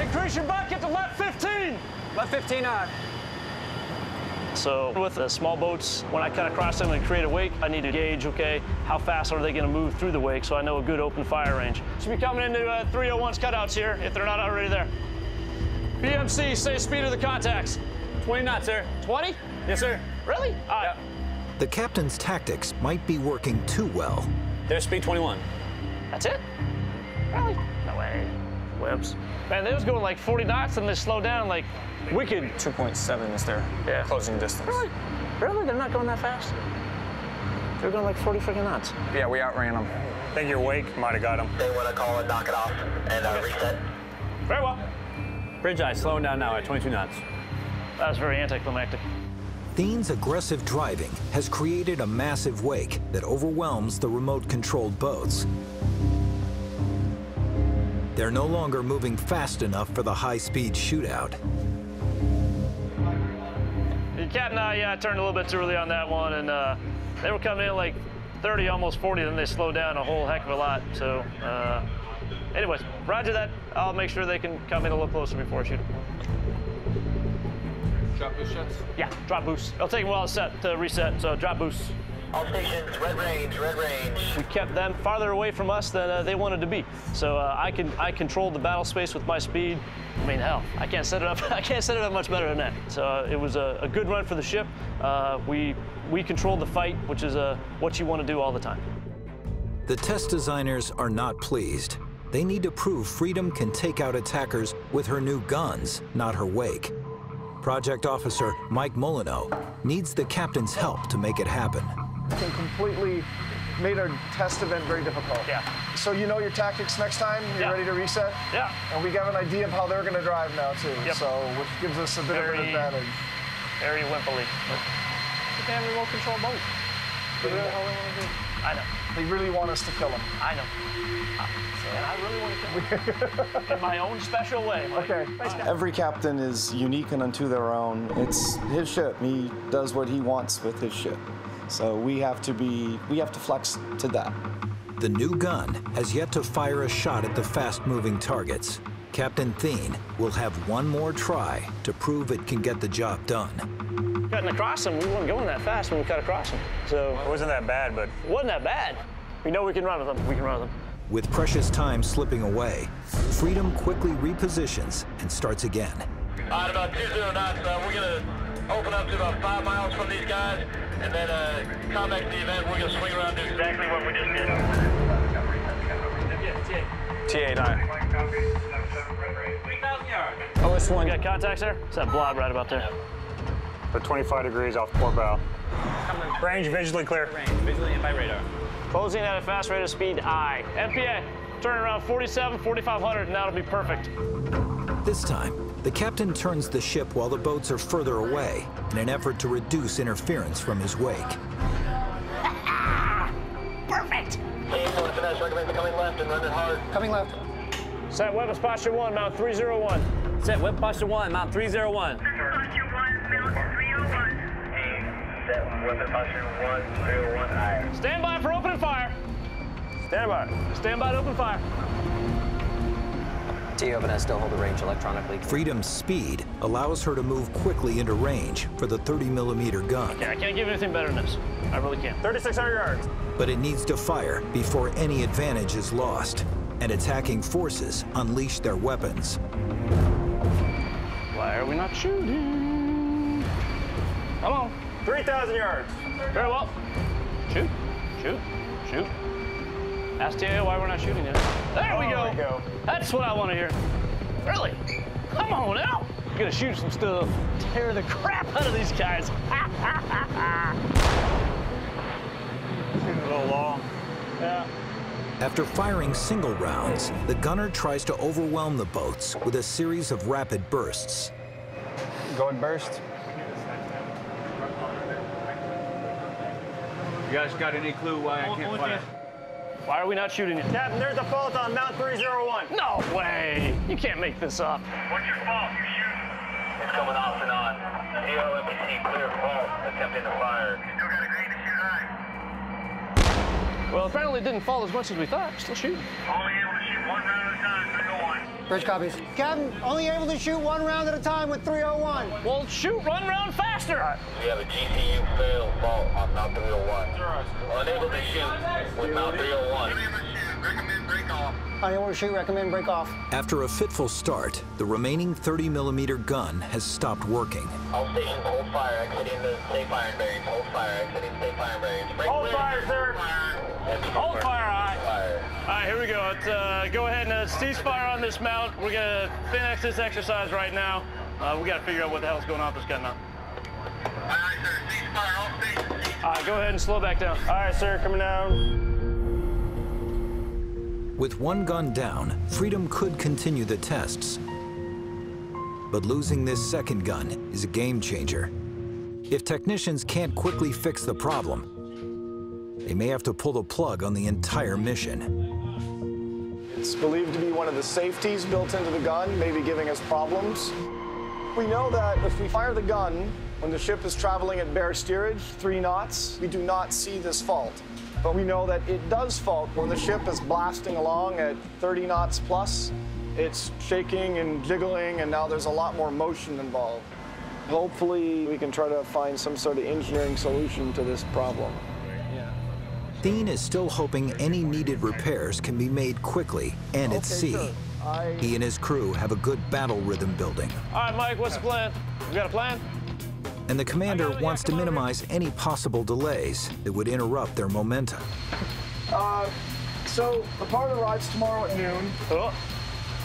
Increase your bucket to left 15. Left 15 on. So with the small boats, when I cut across them and create a wake, I need to gauge, okay, how fast are they going to move through the wake so I know a good open fire range. Should be coming into uh, 301's cutouts here if they're not already there. BMC, say speed of the contacts. 20 knots, sir. 20? Yes, sir. Really? All right. The captain's tactics might be working too well. There's speed 21. That's it? Really? No way. Webs. Man, they was going like 40 knots and they slowed down like wicked. 2.7 is their Yeah. closing distance. Really? Really? They're not going that fast? They're going like 40 freaking knots. Yeah, we outran them. I think your wake might have got them. They want to call it, knock it off, and uh, reset. Very well. Bridge eye slowing down now at 22 knots. That was very anticlimactic. Thien's aggressive driving has created a massive wake that overwhelms the remote-controlled boats. They're no longer moving fast enough for the high-speed shootout. The Cat and I, yeah, I turned a little bit too early on that one, and uh, they were coming in like 30, almost 40, then they slowed down a whole heck of a lot. So, uh, anyways, roger that. I'll make sure they can come in a little closer before I shoot them. Drop boost shots. Yeah, drop boost. It'll take them a while to set to reset, so drop boost. All stations, red range, red range. We kept them farther away from us than uh, they wanted to be. So uh, I can I controlled the battle space with my speed. I mean, hell, I can't set it up. *laughs* I can't set it up much better than that. So uh, it was a, a, good run for the ship. Uh, we we controlled the fight, which is uh, what you want to do all the time. The test designers are not pleased. They need to prove Freedom can take out attackers with her new guns, not her wake. Project Officer Mike Molyneux needs the captain's help to make it happen. Can completely made our test event very difficult. Yeah. So you know your tactics next time? You're yeah. ready to reset? Yeah. And we got an idea of how they're going to drive now, too. Yep. So, which gives us a bit very, of an advantage. Very wimpily. It's a damn remote control boat. Do whatever the hell they want to do. I know. They really want us to kill them. I know. And I really want to kill them. *laughs* In my own special way. Okay. Every captain is unique and unto their own. It's his ship. He does what he wants with his ship. So we have to be, we have to flex to that. The new gun has yet to fire a shot at the fast-moving targets. Captain Thien will have one more try to prove it can get the job done. Cutting across them, we weren't going that fast when we cut across them. So it wasn't that bad, but it wasn't that bad. We know we can run with them. We can run with them. With precious time slipping away, Freedom quickly repositions and starts again. All right, about 20 knots, uh, we're going to open up to about five miles from these guys, and then uh, come back to the event. We're going to swing around and do exactly what we just did. T8I. OS one. You got contacts there? It's that blob right about there. The 25 degrees off port bow. Range visually clear. Range visually and by radar. Closing at a fast rate of speed I. MPA, turn around 47, 4500, and that'll be perfect. This time, the captain turns the ship while the boats are further away in an effort to reduce interference from his wake. *laughs* Perfect! Coming left and running hard. Coming left. Set weapons posture 1, mount 301. Set weapon posture 1, mount 301. Set weapon posture 101 I. Stand by for open fire. Stand by. Stand by to open fire. T-open has still hold the range electronically. Freedom's speed allows her to move quickly into range for the 30 millimeter gun. Yeah, I can't give anything better than this. I really can't. 3,600 yards. But it needs to fire before any advantage is lost, and attacking forces unleash their weapons. Why are we not shooting? Come on. 3,000 yards. Very well. Shoot, shoot, shoot. Ask TAO why we're not shooting yet. There we, Oh, go. we go. That's what I want to hear. Really? Come on now. Gonna shoot some stuff. Tear the crap out of these guys. *laughs* a little long. Yeah. After firing single rounds, the gunner tries to overwhelm the boats with a series of rapid bursts. Go and burst. You guys got any clue why I can't fire? Why are we not shooting it? Captain, there's a fault on Mount 301. No way. You can't make this up. What's your fault? You shoot. It's coming off and on. TO MPC clear fault. Attempting to fire. Still got a green to shoot high. Well, apparently it didn't fall as much as we thought. Still shooting. Only able to shoot one round at a time. 301. Bridge copies. Captain, only able to shoot one round at a time with 301. Well, shoot one round faster. We have a GCU fail fault on Mount 301. Unable to shoot with Mount 301. Recommend break off. Unable to shoot, recommend break off. After a fitful start, the remaining 30 millimeter gun has stopped working. All stations hold fire, exiting the safe firing bearings. Hold fire, exiting safe firing bearings. Break Hold clear. fire, sir. Hold fire. All right, here we go. Let's uh, go ahead and uh, cease fire on this mount. We're gonna finish this exercise right now. Uh, we gotta figure out what the hell's going on with this gun now. Alright, sir. Cease fire. All stations. All right, go ahead and slow back down. All right, sir, coming down. With one gun down, Freedom could continue the tests. But losing this second gun is a game changer. If technicians can't quickly fix the problem, they may have to pull the plug on the entire mission. It's believed to be one of the safeties built into the gun, maybe giving us problems. We know that if we fire the gun when the ship is traveling at bare steerage, three knots, we do not see this fault. But we know that it does fault when the ship is blasting along at 30 knots plus. It's shaking and jiggling, and now there's a lot more motion involved. Hopefully, we can try to find some sort of engineering solution to this problem. Thien is still hoping any needed repairs can be made quickly and at Okay, sea. sir. He and his crew have a good battle rhythm building, All right, Mike, what's the plan? You got a plan? and the commander wants to minimize any possible delays that would interrupt their momentum. Uh, so the part arrives tomorrow at noon. Oh.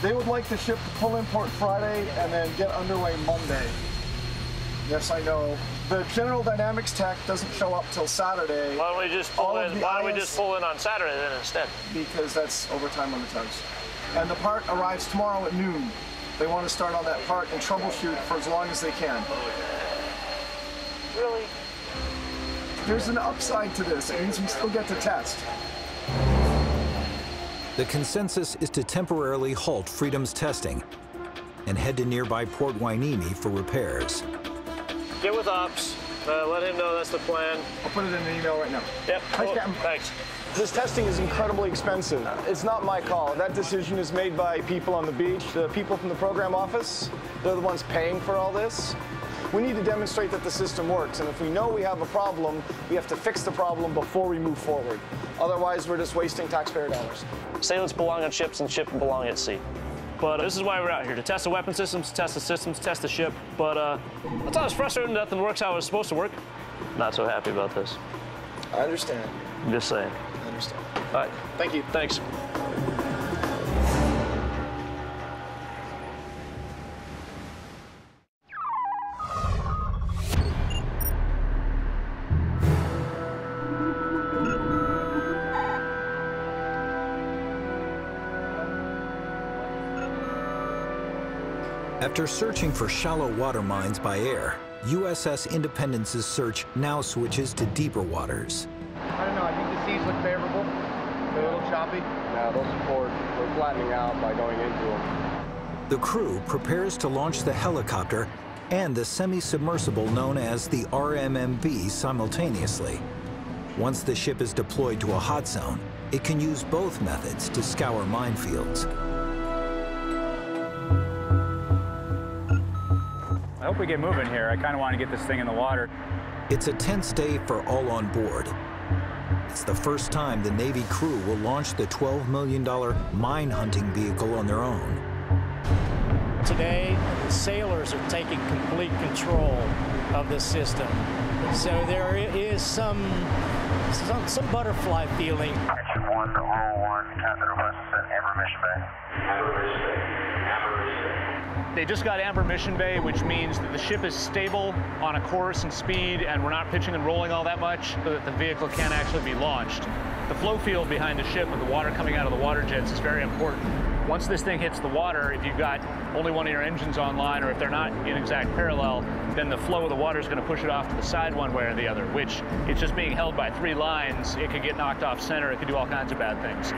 They would like the ship to pull in port Friday and then get underway Monday. Yes, I know. The General Dynamics tech doesn't show up till Saturday. Why don't we just pull All in? Why don't we just pull in on Saturday then instead? Because that's overtime on the tugs. And the part arrives tomorrow at noon. They want to start on that part and troubleshoot for as long as they can. Really? There's an upside to this. It means we still get to test. The consensus is to temporarily halt Freedom's testing and head to nearby Port Hueneme for repairs. Get with ops. Uh, let him know that's the plan. I'll put it in an email right now. Yep. Hi, cool. Captain. Thanks. This testing is incredibly expensive. It's not my call. That decision is made by people on the beach, the people from the program office. They're the ones paying for all this. We need to demonstrate that the system works, and if we know we have a problem, we have to fix the problem before we move forward. Otherwise, we're just wasting taxpayer dollars. Sailors belong on ships and ships belong at sea. But uh, this is why we're out here, to test the weapon systems, test the systems, test the ship. But uh, it's always frustrating that nothing works how it's supposed to work. Not so happy about this. I understand. I'm just saying. I understand. All right. Thank you. Thanks. After searching for shallow water mines by air, USS Independence's search now switches to deeper waters. I don't know. I think the seas look favorable. They're a little choppy. Yeah, those support. We're flattening out by going into them. The crew prepares to launch the helicopter and the semi-submersible known as the RMMV simultaneously. Once the ship is deployed to a hot zone, it can use both methods to scour minefields. Hope we get moving here. I kind of want to get this thing in the water. It's a tense day for all on board. It's the first time the Navy crew will launch the $12 million mine hunting vehicle on their own. Today, the sailors are taking complete control of the system. So there is some some, some butterfly feeling. Action 1, roll 1, Captain requests at Amber Mission Bay. They just got Amber Mission Bay, which means that the ship is stable on a course and speed, and we're not pitching and rolling all that much, so that the vehicle can actually be launched. The flow field behind the ship with the water coming out of the water jets is very important. Once this thing hits the water, if you've got only one of your engines online, or if they're not in exact parallel, then the flow of the water is going to push it off to the side one way or the other, which it's just being held by three lines. It could get knocked off center. It could do all kinds of bad things.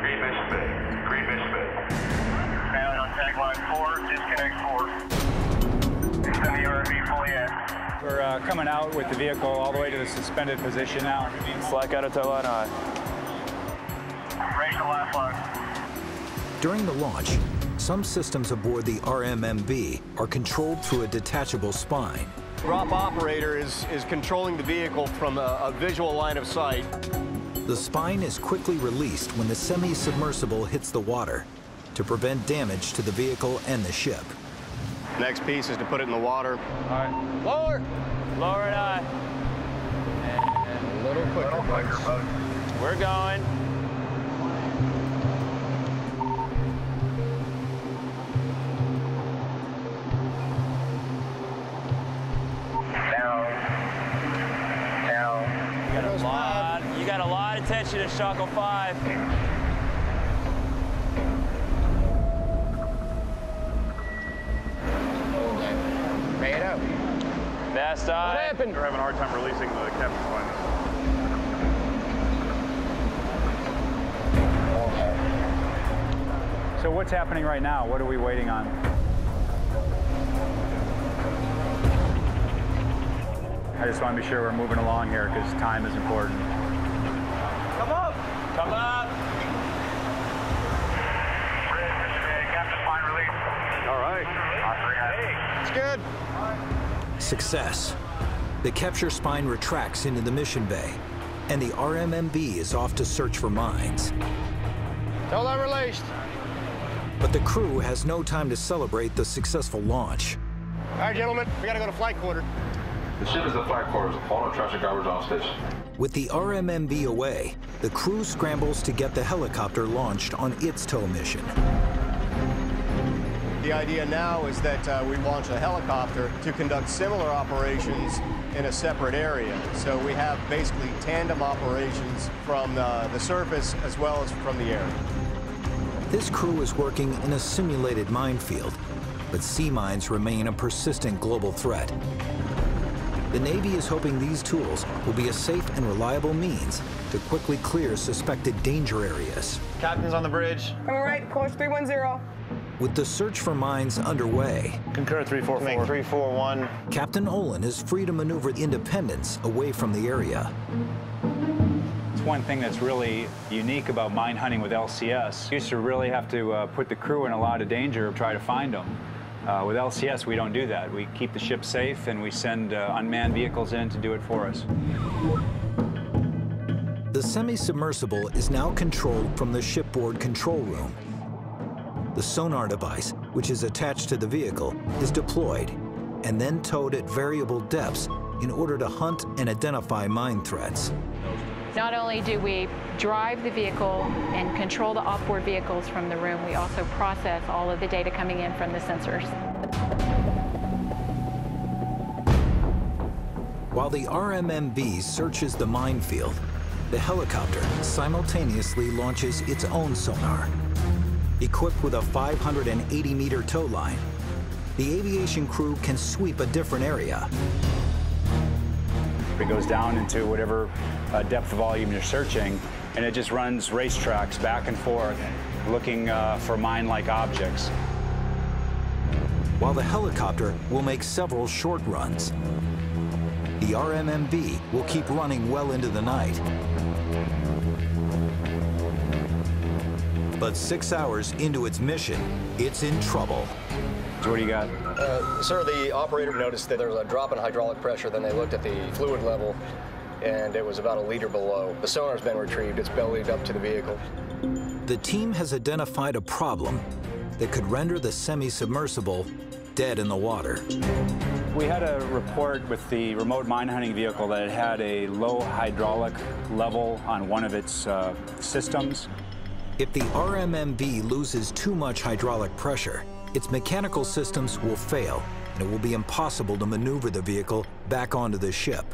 Green Mission Bay. Green Mission Bay. Failing on tagline 4, disconnect 4. Send the URV fully in. We're uh, coming out with the vehicle all the way to the suspended position now. Slack out of tow line high. Raise the last line. During the launch, some systems aboard the RMMV are controlled through a detachable spine. Drop operator is, is controlling the vehicle from a, a visual line of sight. The spine is quickly released when the semi-submersible hits the water to prevent damage to the vehicle and the ship. Next piece is to put it in the water. All right. Lower. Lower it high. And a little quicker, little quicker boat. We're going. Down. Down. You got a lot. You got a lot of tension in Shackle 5. Eye. What happened? We're having a hard time releasing the captain's spine. So what's happening right now? What are we waiting on? I just want to be sure we're moving along here because time is important. Come up. Come up. Capture spine release. All right. It's good. Success. The capture spine retracts into the mission bay, and the RMMV is off to search for mines. Tell that released. But the crew has no time to celebrate the successful launch. All right, gentlemen, we gotta go to flight quarter. The ship is at flight quarters. All no traffic garbage off station. With the RMMV away, the crew scrambles to get the helicopter launched on its tow mission. The idea now is that uh, we launch a helicopter to conduct similar operations in a separate area. So we have basically tandem operations from the, the surface as well as from the air. This crew is working in a simulated minefield, but sea mines remain a persistent global threat. The Navy is hoping these tools will be a safe and reliable means to quickly clear suspected danger areas. Captain's on the bridge. Coming right, course 310. With the search for mines underway, Concur 344. Make 341. Captain Olin is free to maneuver the Independence away from the area. It's one thing that's really unique about mine hunting with LCS. You used to really have to uh, put the crew in a lot of danger to try to find them. Uh, with LCS, we don't do that. We keep the ship safe and we send uh, unmanned vehicles in to do it for us. The semi-submersible is now controlled from the shipboard control room. The sonar device, which is attached to the vehicle, is deployed and then towed at variable depths in order to hunt and identify mine threats. Not only do we drive the vehicle and control the offboard vehicles from the room, we also process all of the data coming in from the sensors. While the RMMV searches the minefield, the helicopter simultaneously launches its own sonar. Equipped with a 580-meter tow line, the aviation crew can sweep a different area. It goes down into whatever uh, depth volume you're searching, and it just runs racetracks back and forth, looking uh, for mine-like objects. While the helicopter will make several short runs, the RMMV will keep running well into the night. But six hours into its mission, it's in trouble. So what do you got? Uh, sir, the operator noticed that there was a drop in hydraulic pressure. Then they looked at the fluid level, and it was about a liter below. The sonar's been retrieved. It's bellied up to the vehicle. The team has identified a problem that could render the semi-submersible dead in the water. We had a report with the remote mine hunting vehicle that it had a low hydraulic level on one of its uh, systems. If the RMMV loses too much hydraulic pressure, its mechanical systems will fail, and it will be impossible to maneuver the vehicle back onto the ship.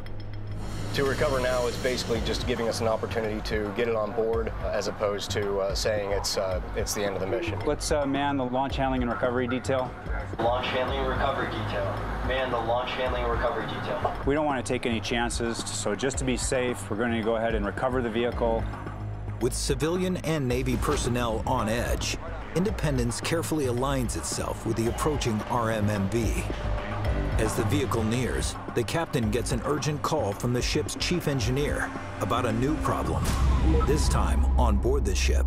To recover now is basically just giving us an opportunity to get it on board, as opposed to uh, saying it's uh, it's the end of the mission. Let's uh, man the launch handling and recovery detail. Launch handling and recovery detail. Man the launch handling and recovery detail. We don't want to take any chances, so just to be safe, we're going to go ahead and recover the vehicle. With civilian and Navy personnel on edge, Independence carefully aligns itself with the approaching RMMV. As the vehicle nears, the captain gets an urgent call from the ship's chief engineer about a new problem, this time on board the ship.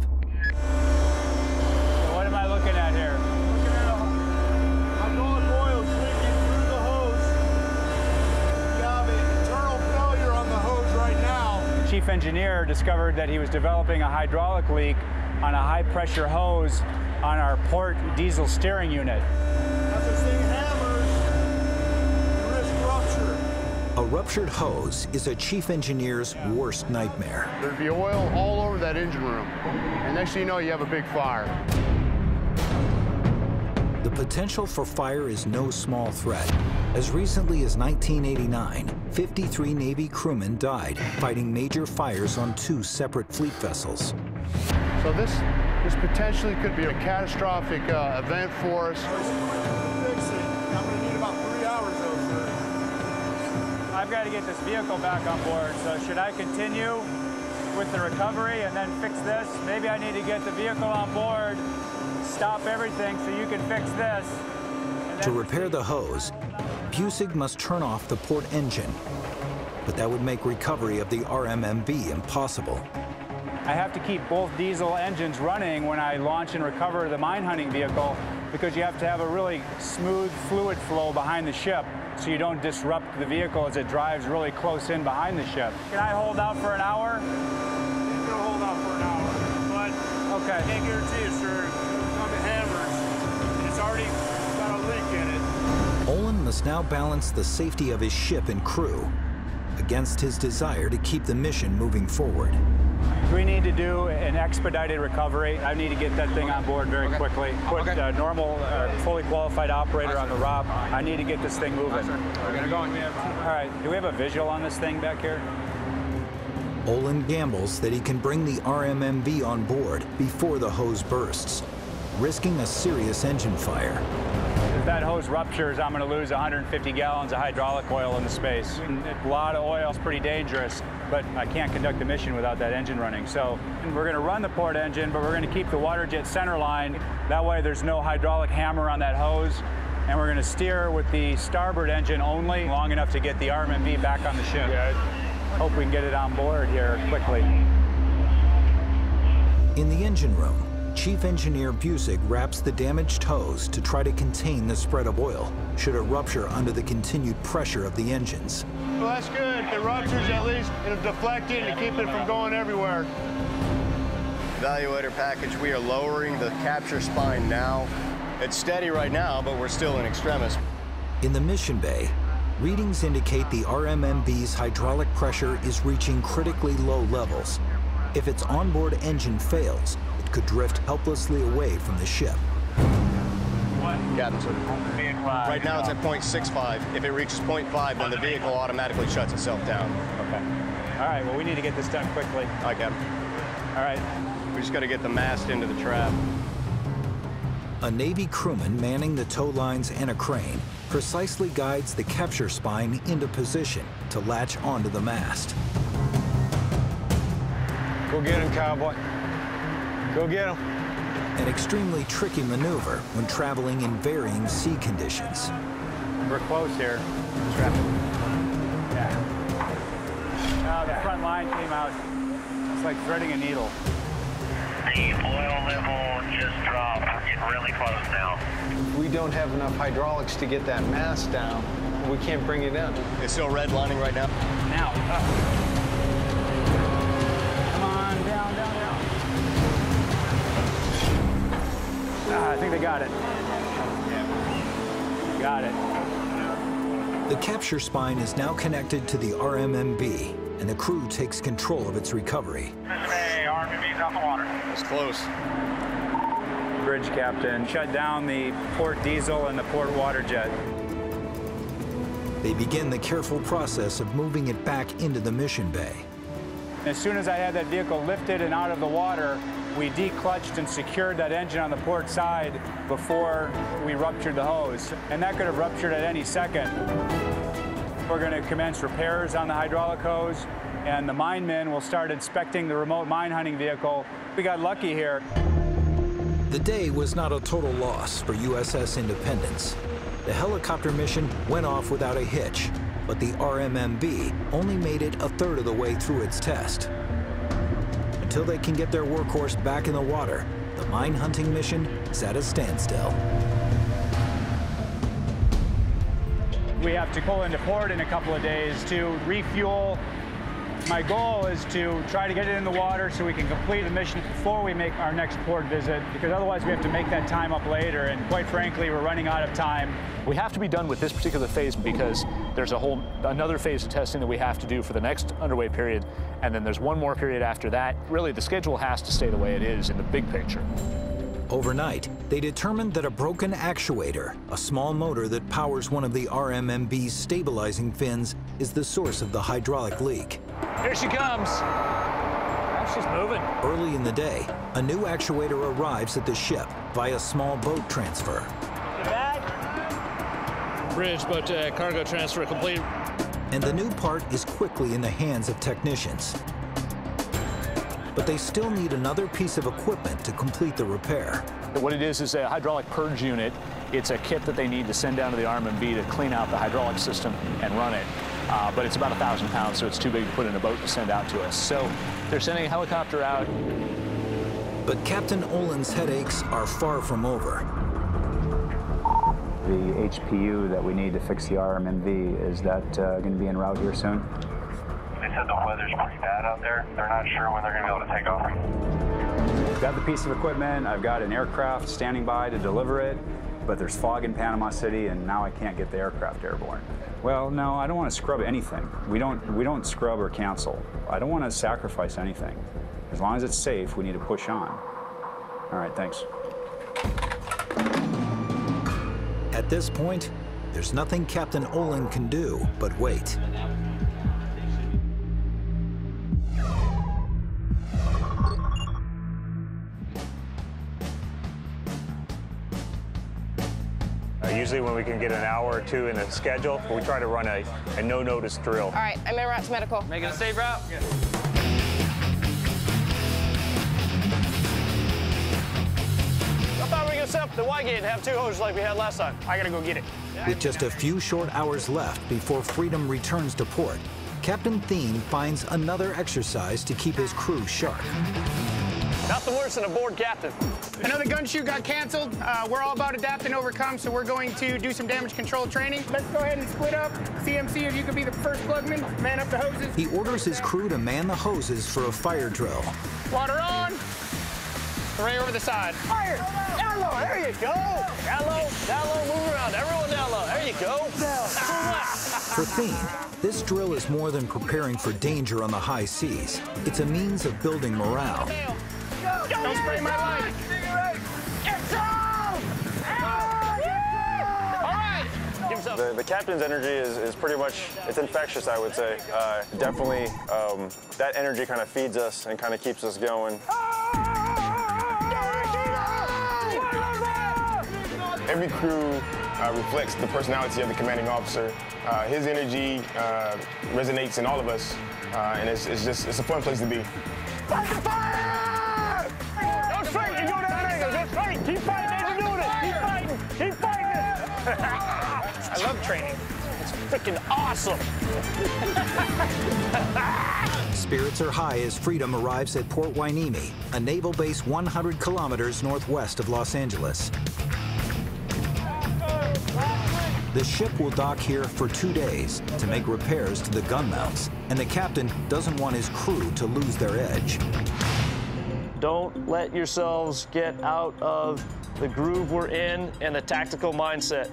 Chief engineer discovered that he was developing a hydraulic leak on a high pressure hose on our port diesel steering unit. As this thing hammers, you rupture. A ruptured hose is a chief engineer's worst nightmare. There'd be oil all over that engine room. And next thing you know, you have a big fire. The potential for fire is no small threat. As recently as 1989, 53 Navy crewmen died fighting major fires on two separate fleet vessels. So this, this potentially could be a catastrophic uh, event for us. I'm going to need about three hours though. I've got to get this vehicle back on board, so should I continue with the recovery and then fix this? Maybe I need to get the vehicle on board, stop everything so you can fix this. To repair the hose, Busick must turn off the port engine, but that would make recovery of the RMMV impossible. I have to keep both diesel engines running when I launch and recover the mine hunting vehicle because you have to have a really smooth fluid flow behind the ship so you don't disrupt the vehicle as it drives really close in behind the ship. Can I hold out for an hour? He's gonna hold out for an hour, but okay. I can't guarantee you, sir. It's on the hammers. It's already got a leak in it. Olin must now balance the safety of his ship and crew against his desire to keep the mission moving forward. We need to do an expedited recovery. I need to get that thing on board very okay. quickly. Put okay. a normal, uh, fully qualified operator on the ROP. I need to get this thing moving. We're gonna go. All right, do we have a visual on this thing back here? Olin gambles that he can bring the RMMV on board before the hose bursts, risking a serious engine fire If that hose ruptures, I'm going to lose 150 gallons of hydraulic oil in the space. A lot of oil is pretty dangerous, but I can't conduct the mission without that engine running. So we're going to run the port engine, but we're going to keep the water jet center line. That way there's no hydraulic hammer on that hose. And we're going to steer with the starboard engine only, long enough to get the RMMV back on the ship. Yeah. Hope we can get it on board here quickly. In the engine room, Chief Engineer Busick wraps the damaged hose to try to contain the spread of oil, should it rupture under the continued pressure of the engines. Well, that's good. If it ruptures, at least it'll deflect it and keep it from going everywhere. Evaluator package, we are lowering the capture spine now. It's steady right now, but we're still in extremis. In the mission bay, readings indicate the RMMV's hydraulic pressure is reaching critically low levels. If its onboard engine fails, could drift helplessly away from the ship. Captain, right now it's at 0.65. If it reaches 0.5, then the vehicle automatically shuts itself down. Okay. All right, well, we need to get this done quickly. All right, Captain. All right. We just got to get the mast into the trap. A Navy crewman manning the tow lines and a crane precisely guides the capture spine into position to latch onto the mast. Go get him, cowboy. Go get him. An extremely tricky maneuver when traveling in varying sea conditions. We're close here. Yeah. Uh, the front line came out. It's like threading a needle. The oil level just dropped. We're getting really close now. We don't have enough hydraulics to get that mass down. We can't bring it in. It's still redlining right now? Now. Uh. They got it. Got it. The capture spine is now connected to the RMMV, and the crew takes control of its recovery. Hey, RMMV's out the water. It's close. Bridge captain, shut down the port diesel and the port water jet. They begin the careful process of moving it back into the mission bay. As soon as I had that vehicle lifted and out of the water, we declutched and secured that engine on the port side before we ruptured the hose. And that could have ruptured at any second. We're going to commence repairs on the hydraulic hose, and the mine men will start inspecting the remote mine hunting vehicle. We got lucky here. The day was not a total loss for USS Independence. The helicopter mission went off without a hitch, but the RMMV only made it a third of the way through its test. Until they can get their workhorse back in the water, the mine hunting mission is at a standstill. We have to pull into port in a couple of days to refuel my goal is to try to get it in the water so we can complete the mission before we make our next port visit, because otherwise we have to make that time up later, and quite frankly, we're running out of time. We have to be done with this particular phase because there's a whole another phase of testing that we have to do for the next underway period, and then there's one more period after that. Really, the schedule has to stay the way it is in the big picture. Overnight, they determined that a broken actuator, a small motor that powers one of the RMMV's stabilizing fins, is the source of the hydraulic leak. Here she comes. She's moving. Early in the day, a new actuator arrives at the ship via small boat transfer. Bridge boat uh, cargo transfer complete. And the new part is quickly in the hands of technicians but they still need another piece of equipment to complete the repair. What it is is a hydraulic purge unit. It's a kit that they need to send down to the RMMV to clean out the hydraulic system and run it. Uh, but it's about a thousand pounds, so it's too big to put in a boat to send out to us. So they're sending a helicopter out. But Captain Olin's headaches are far from over. The HPU that we need to fix the RMMV, is that uh, going to be en route here soon? They said the weather's pretty bad out there. They're not sure when they're going to be able to take off. I've got the piece of equipment, I've got an aircraft standing by to deliver it, but there's fog in Panama City and now I can't get the aircraft airborne. Well, no, I don't want to scrub anything. We don't, we don't scrub or cancel. I don't want to sacrifice anything. As long as it's safe, we need to push on. All right, thanks. At this point, there's nothing Captain Olin can do but wait. Uh, usually when we can get an hour or two in the schedule, we try to run a, a no-notice drill. All right, I'm en route to medical. Make it a safe route. I up the Y gate and have two hoses like we had last time. I gotta go get it. With just a few short hours left before Freedom returns to port, Captain Thien finds another exercise to keep his crew sharp. Nothing worse than a bored captain. Another gun shoot got canceled. Uh, we're all about adapt and overcome, so we're going to do some damage control training. Let's go ahead and split up. CMC, if you could be the first plugman, man up the hoses. He orders his crew to man the hoses for a fire drill. Water on. Right over the side. Fire! Down low, there you go. Down low, down low, move around. Everyone down low. There you go. *laughs* For Thien, this drill is more than preparing for danger on the high seas. It's a means of building morale. Don't spray my light. The, the captain's energy is, is pretty much, it's infectious, I would say. Uh, definitely, um, that energy kind of feeds us and kind of keeps us going. Every crew uh, reflects the personality of the commanding officer. Uh, his energy uh, resonates in all of us, uh, and it's, it's just, it's a fun place to be. Fight the fire! Don't straight, you go down angle. Don't straight. Keep fighting as you're doing it. Keep fighting. Keep fighting. *laughs* I love training. It's freaking awesome. *laughs* Spirits are high as Freedom arrives at Port Hueneme, a naval base 100 kilometers northwest of Los Angeles. The ship will dock here for two days to make repairs to the gun mounts, and the captain doesn't want his crew to lose their edge. Don't let yourselves get out of the groove we're in and the tactical mindset.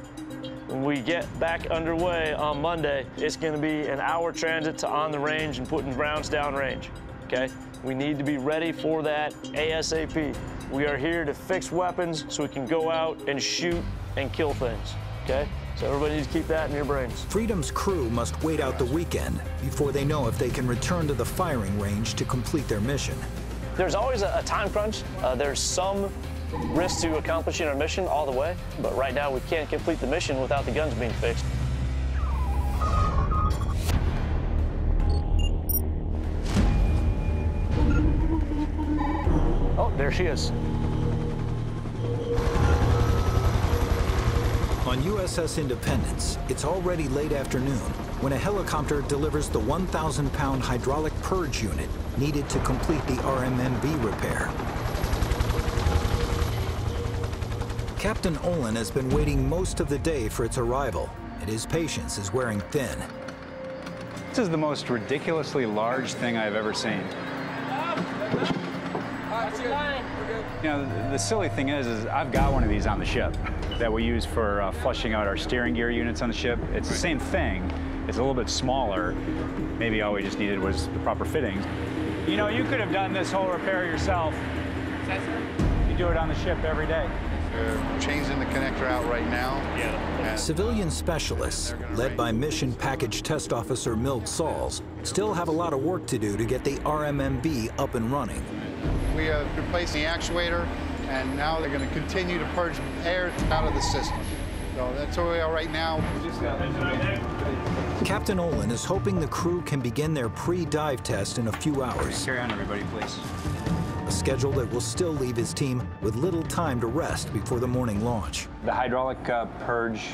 When we get back underway on Monday, it's going to be an hour transit to on the range and putting rounds down range. Okay? We need to be ready for that ASAP. We are here to fix weapons so we can go out and shoot and kill things. Okay? So everybody needs to keep that in your brains. Freedom's crew must wait out the weekend before they know if they can return to the firing range to complete their mission. There's always a, a time crunch. Uh, there's some risk to accomplishing our mission all the way, but right now we can't complete the mission without the guns being fixed. Oh, there she is. On USS Independence, it's already late afternoon when a helicopter delivers the 1,000-pound hydraulic purge unit needed to complete the RMMV repair. Captain Olin has been waiting most of the day for its arrival, and his patience is wearing thin. This is the most ridiculously large thing I've ever seen. You know, the, silly thing is, is I've got one of these on the ship that we use for uh, flushing out our steering gear units on the ship. It's the same thing. It's a little bit smaller. Maybe all we just needed was the proper fittings. You know, you could have done this whole repair yourself. You do it on the ship every day. They're changing the connector out right now. Yeah. Civilian specialists, led by Mission Package Test Officer Milt Sauls, still have a lot of work to do to get the RMMV up and running. We have replaced the actuator, and now they're going to continue to purge air out of the system. So that's where we are right now. Captain Olin is hoping the crew can begin their pre-dive test in a few hours. Carry on, everybody, please. A schedule that will still leave his team with little time to rest before the morning launch. The hydraulic uh, purge,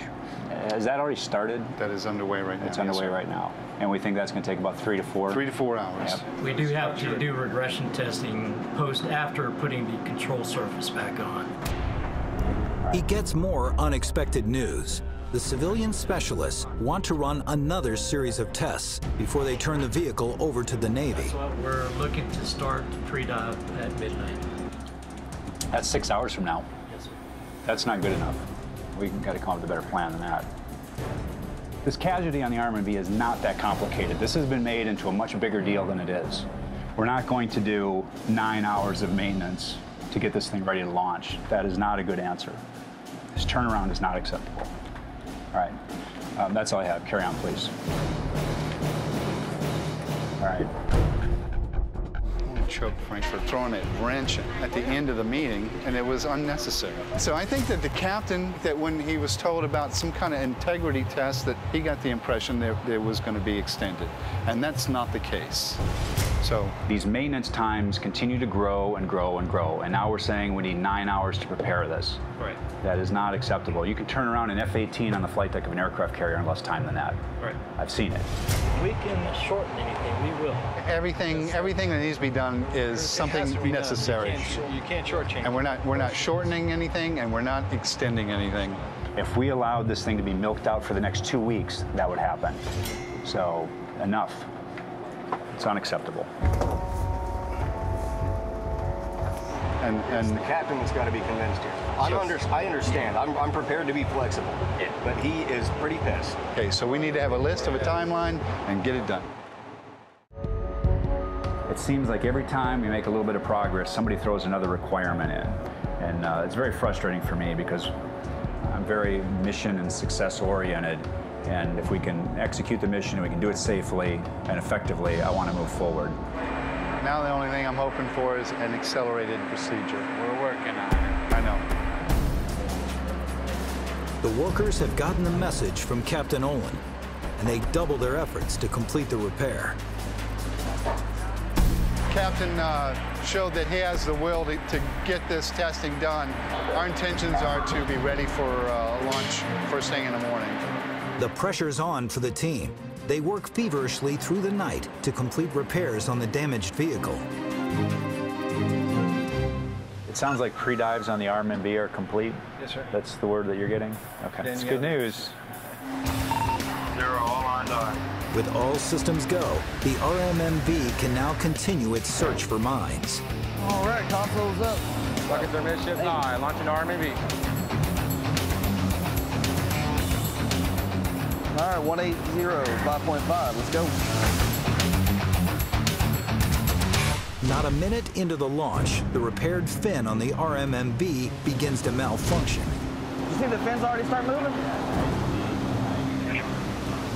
has that already started? That is underway right now. It's underway yes, right now. And we think that's going to take about three to four? Three to four hours. Yep. We do have to do regression testing post after putting the control surface back on. He gets more unexpected news. The civilian specialists want to run another series of tests before they turn the vehicle over to the Navy. That's what we're looking to start pre-dive at midnight. That's six hours from now. Yes, sir. That's not good enough. We've got to come up with a better plan than that. This casualty on the RMB is not that complicated. This has been made into a much bigger deal than it is. We're not going to do nine hours of maintenance to get this thing ready to launch. That is not a good answer. This turnaround is not acceptable. All right, um, that's all I have. Carry on, please. All right. I choke Frank for throwing a wrench at the end of the meeting, and it was unnecessary. So I think that the captain, that when he was told about some kind of integrity test, that he got the impression that it was going to be extended, and that's not the case. So these maintenance times continue to grow and grow and grow, and now we're saying we need nine hours to prepare this. Right. That is not acceptable. You can turn around an F-18 on the flight deck of an aircraft carrier in less time than that. Right. I've seen it. We can shorten anything, we will. everything, everything that needs to be done is something has done. necessary. You can't, you can't shortchange. And we're not, we're not shortening anything, and we're not extending anything. If we allowed this thing to be milked out for the next two weeks, that would happen. So, enough. It's unacceptable. And, and the captain that's got to be convinced here. I'm under, I understand. I'm, I'm prepared to be flexible, but he is pretty pissed. Okay, so we need to have a list of a timeline and get it done. It seems like every time we make a little bit of progress, somebody throws another requirement in. And uh, it's very frustrating for me because I'm very mission and success oriented. And if we can execute the mission and we can do it safely and effectively, I want to move forward. Now the only thing I'm hoping for is an accelerated procedure. We're working on it. I know. The workers have gotten the message from Captain Olin, and they double their efforts to complete the repair. Captain uh, showed that he has the will to, to get this testing done. Our intentions are to be ready for uh, launch first thing in the morning. The pressure's on for the team. They work feverishly through the night to complete repairs on the damaged vehicle. It sounds like pre-dives on the RMB are complete. Yes, sir. That's the word that you're getting? Okay, Then it's good news. Zero, all arms are. With all systems go, the RMMV can now continue its search for mines. All right, console's up. Rockets are midship nine, launching RMV. All right, 180, 5.5, let's go. Not a minute into the launch, the repaired fin on the RMMV begins to malfunction. You see the fins already start moving?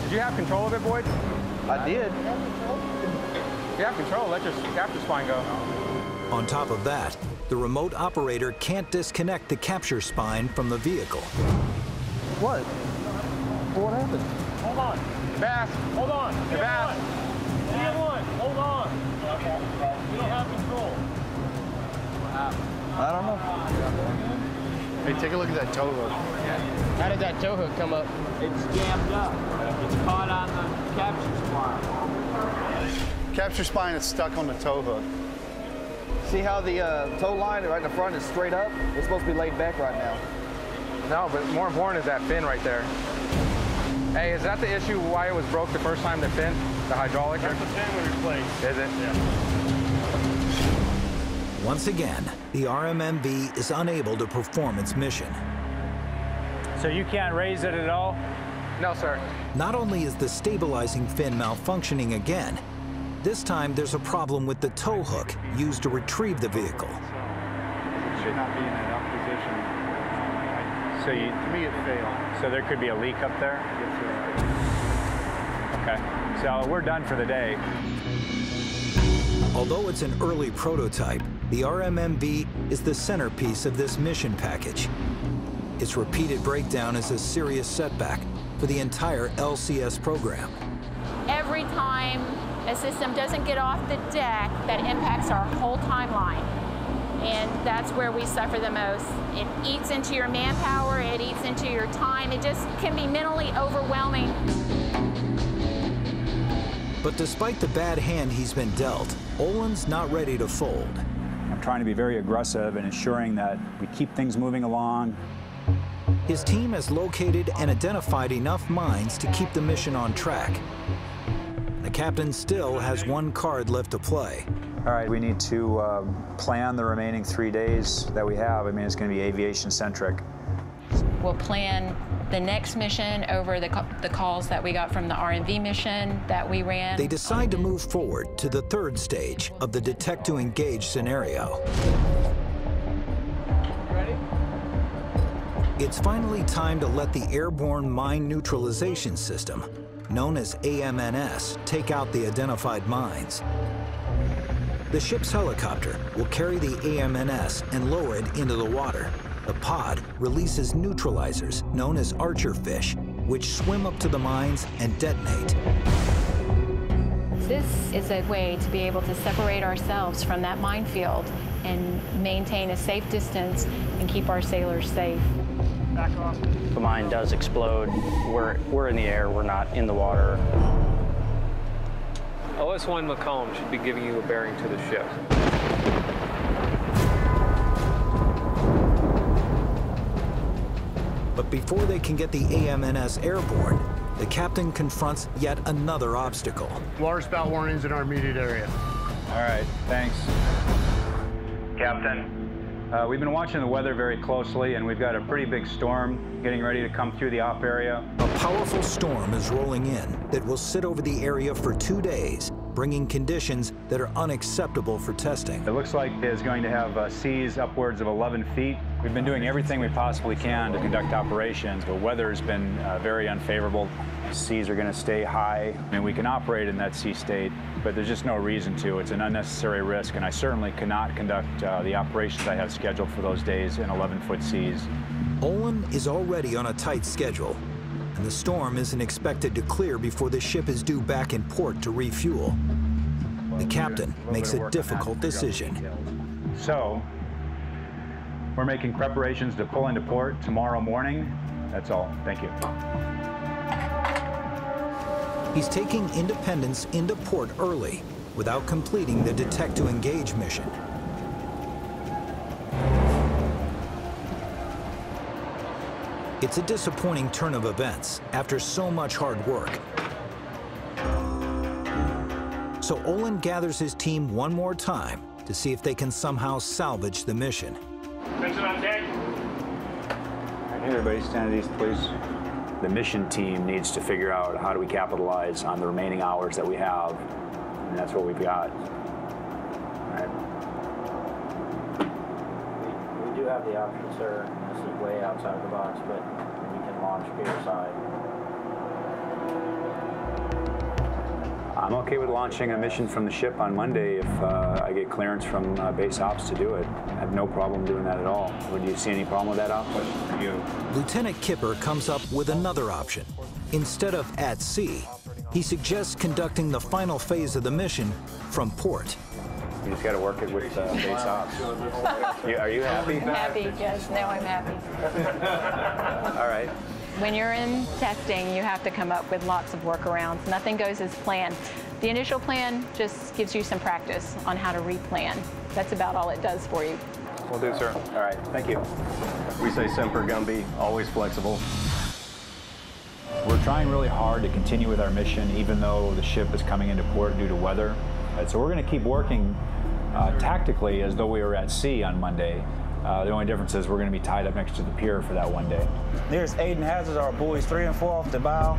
Did you have control of it, boys? I did. You have control, let your capture spine go. On top of that, the remote operator can't disconnect the capture spine from the vehicle. What? What happened? Hold on. Bass, hold on. Hey, Bass. one, hold on. We don't have control. I don't know. Hey, take a look at that tow hook. How did that tow hook come up? It's jammed up. It's caught on the capture spine. Capture spine is stuck on the tow hook. See how the uh, tow line right in the front is straight up? It's supposed to be laid back right now. No, but more important is that fin right there. Hey, is that the issue why it was broke the first time, the fin? The hydraulic? That's the fin we replaced. Is it? Yeah. Once again, the RMMV is unable to perform its mission. So you can't raise it at all? No, sir. Not only is the stabilizing fin malfunctioning again, this time there's a problem with the tow hook used to retrieve the vehicle. It should not be in an up position. So you, To me, it failed. so there could be a leak up there? Okay, so we're done for the day. Although it's an early prototype, the RMMV is the centerpiece of this mission package. Its repeated breakdown is a serious setback for the entire LCS program. Every time a system doesn't get off the deck, that impacts our whole timeline. And that's where we suffer the most. It eats into your manpower, it eats into your time. It just can be mentally overwhelming. But despite the bad hand he's been dealt, Olin's not ready to fold. I'm trying to be very aggressive and ensuring that we keep things moving along His team has located and identified enough mines to keep the mission on track. The captain still has one card left to play. All right, we need to uh, plan the remaining three days that we have. I mean, it's going to be aviation centric. We'll plan the next mission over the, the calls that we got from the RMV mission that we ran. They decide to move forward to the third stage of the detect to engage scenario. Ready? It's finally time to let the Airborne Mine Neutralization System, known as AMNS, take out the identified mines. The ship's helicopter will carry the AMNS and lower it into the water. The pod releases neutralizers known as archer fish, which swim up to the mines and detonate. This is a way to be able to separate ourselves from that minefield and maintain a safe distance and keep our sailors safe. Back off. The mine does explode. We're, we're in the air, we're not in the water. OS1 Macomb should be giving you a bearing to the ship. But before they can get the AMNS airborne, the captain confronts yet another obstacle. Water spout warnings in our immediate area. All right, thanks. Captain, Uh, we've been watching the weather very closely, and we've got a pretty big storm getting ready to come through the op area. A powerful storm is rolling in that will sit over the area for two days, bringing conditions that are unacceptable for testing. It looks like it's going to have uh, seas upwards of 11 feet. We've been doing everything we possibly can to conduct operations, but weather has been uh, very unfavorable. Seas are going to stay high. I mean, we can operate in that sea state, but there's just no reason to. It's an unnecessary risk, and I certainly cannot conduct uh, the operations I have scheduled for those days in 11-foot seas. Olin is already on a tight schedule, and the storm isn't expected to clear before the ship is due back in port to refuel. The captain makes a difficult decision. So, we're making preparations to pull into port tomorrow morning. That's all. Thank you. He's taking Independence into port early without completing the detect to engage mission. It's a disappointing turn of events after so much hard work. So Olin gathers his team one more time to see if they can somehow salvage the mission. Attention on deck. Hey, everybody, stand at ease, please. The mission team needs to figure out how do we capitalize on the remaining hours that we have, and that's what we've got. All right. We, we do have the option, sir. This is way outside of the box, but we can launch pier side. I'm okay with launching a mission from the ship on Monday if uh, I get clearance from uh, base ops to do it. I have no problem doing that at all. Would you see any problem with that, ops? You. Lieutenant Kipper comes up with another option. Instead of at sea, he suggests conducting the final phase of the mission from port. You just got to work it with uh, base ops. *laughs* You- are you happy? I'm happy, yes, now I'm happy. *laughs* All right. When you're in testing, you have to come up with lots of workarounds. Nothing goes as planned. The initial plan just gives you some practice on how to replan. That's about all it does for you. Will do, sir. All right. Thank you. We say Semper Gumby, always flexible. We're trying really hard to continue with our mission, even though the ship is coming into port due to weather. So we're going to keep working uh, tactically as though we were at sea on Monday. Uh, the only difference is we're going to be tied up next to the pier for that one day. There's Aiden Hazard, our buoys three and four off the bow.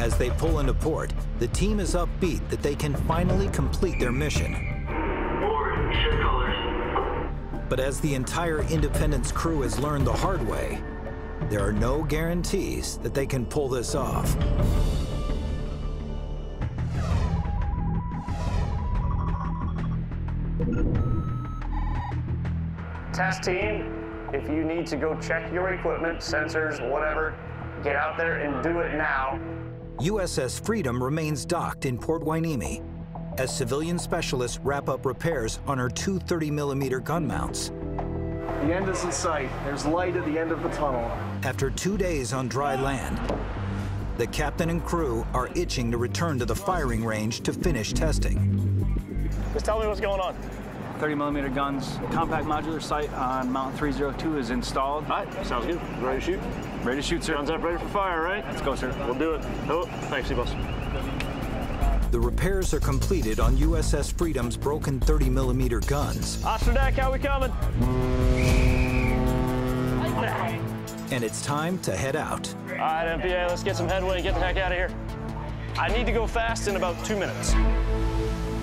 As they pull into port, the team is upbeat that they can finally complete their mission. But as the entire Independence crew has learned the hard way, there are no guarantees that they can pull this off. Test team, if you need to go check your equipment, sensors, whatever, get out there and do it now. USS Freedom remains docked in Port Hueneme as civilian specialists wrap up repairs on her two 30-millimeter gun mounts. The end is in sight. There's light at the end of the tunnel. After two days on dry land, the captain and crew are itching to return to the firing range to finish testing. Just tell me what's going on. 30 millimeter guns. Compact modular sight on Mount 302 is installed. All right, sounds good. Ready to shoot? Ready to shoot, sir. Guns up, ready for fire, right? Let's go, sir. We'll do it. Oh, thanks, boss. The repairs are completed on USS Freedom's broken 30 millimeter guns. Osterdeck, how we coming? And it's time to head out. All right, MPA, let's get some headway and get the heck out of here. I need to go fast in about two minutes.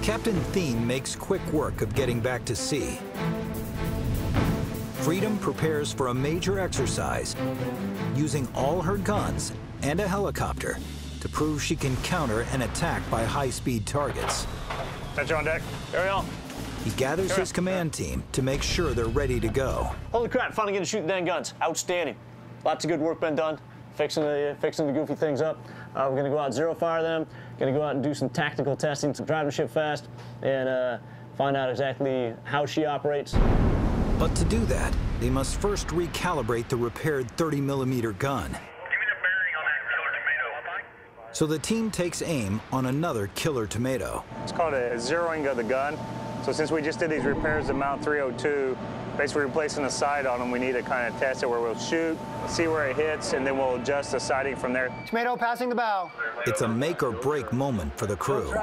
Captain Thien makes quick work of getting back to sea. Freedom prepares for a major exercise using all her guns and a helicopter to prove she can counter an attack by high-speed targets. Attention on deck. Carry on. He gathers his command team to make sure they're ready to go. Holy crap, finally getting to shoot the dang guns. Outstanding. Lots of good work been done, fixing the, fixing the goofy things up. Uh, we're gonna go out zero fire them, gonna go out and do some tactical testing, some drive the ship fast, and uh, find out exactly how she operates. But to do that, they must first recalibrate the repaired 30 millimeter gun. So the team takes aim on another killer tomato. It's called a zeroing of the gun. So since we just did these repairs to Mount 302, basically replacing the sight on them, we need to kind of test it where we'll shoot, see where it hits, and then we'll adjust the sighting from there. Tomato passing the bow. It's a make or break moment for the crew.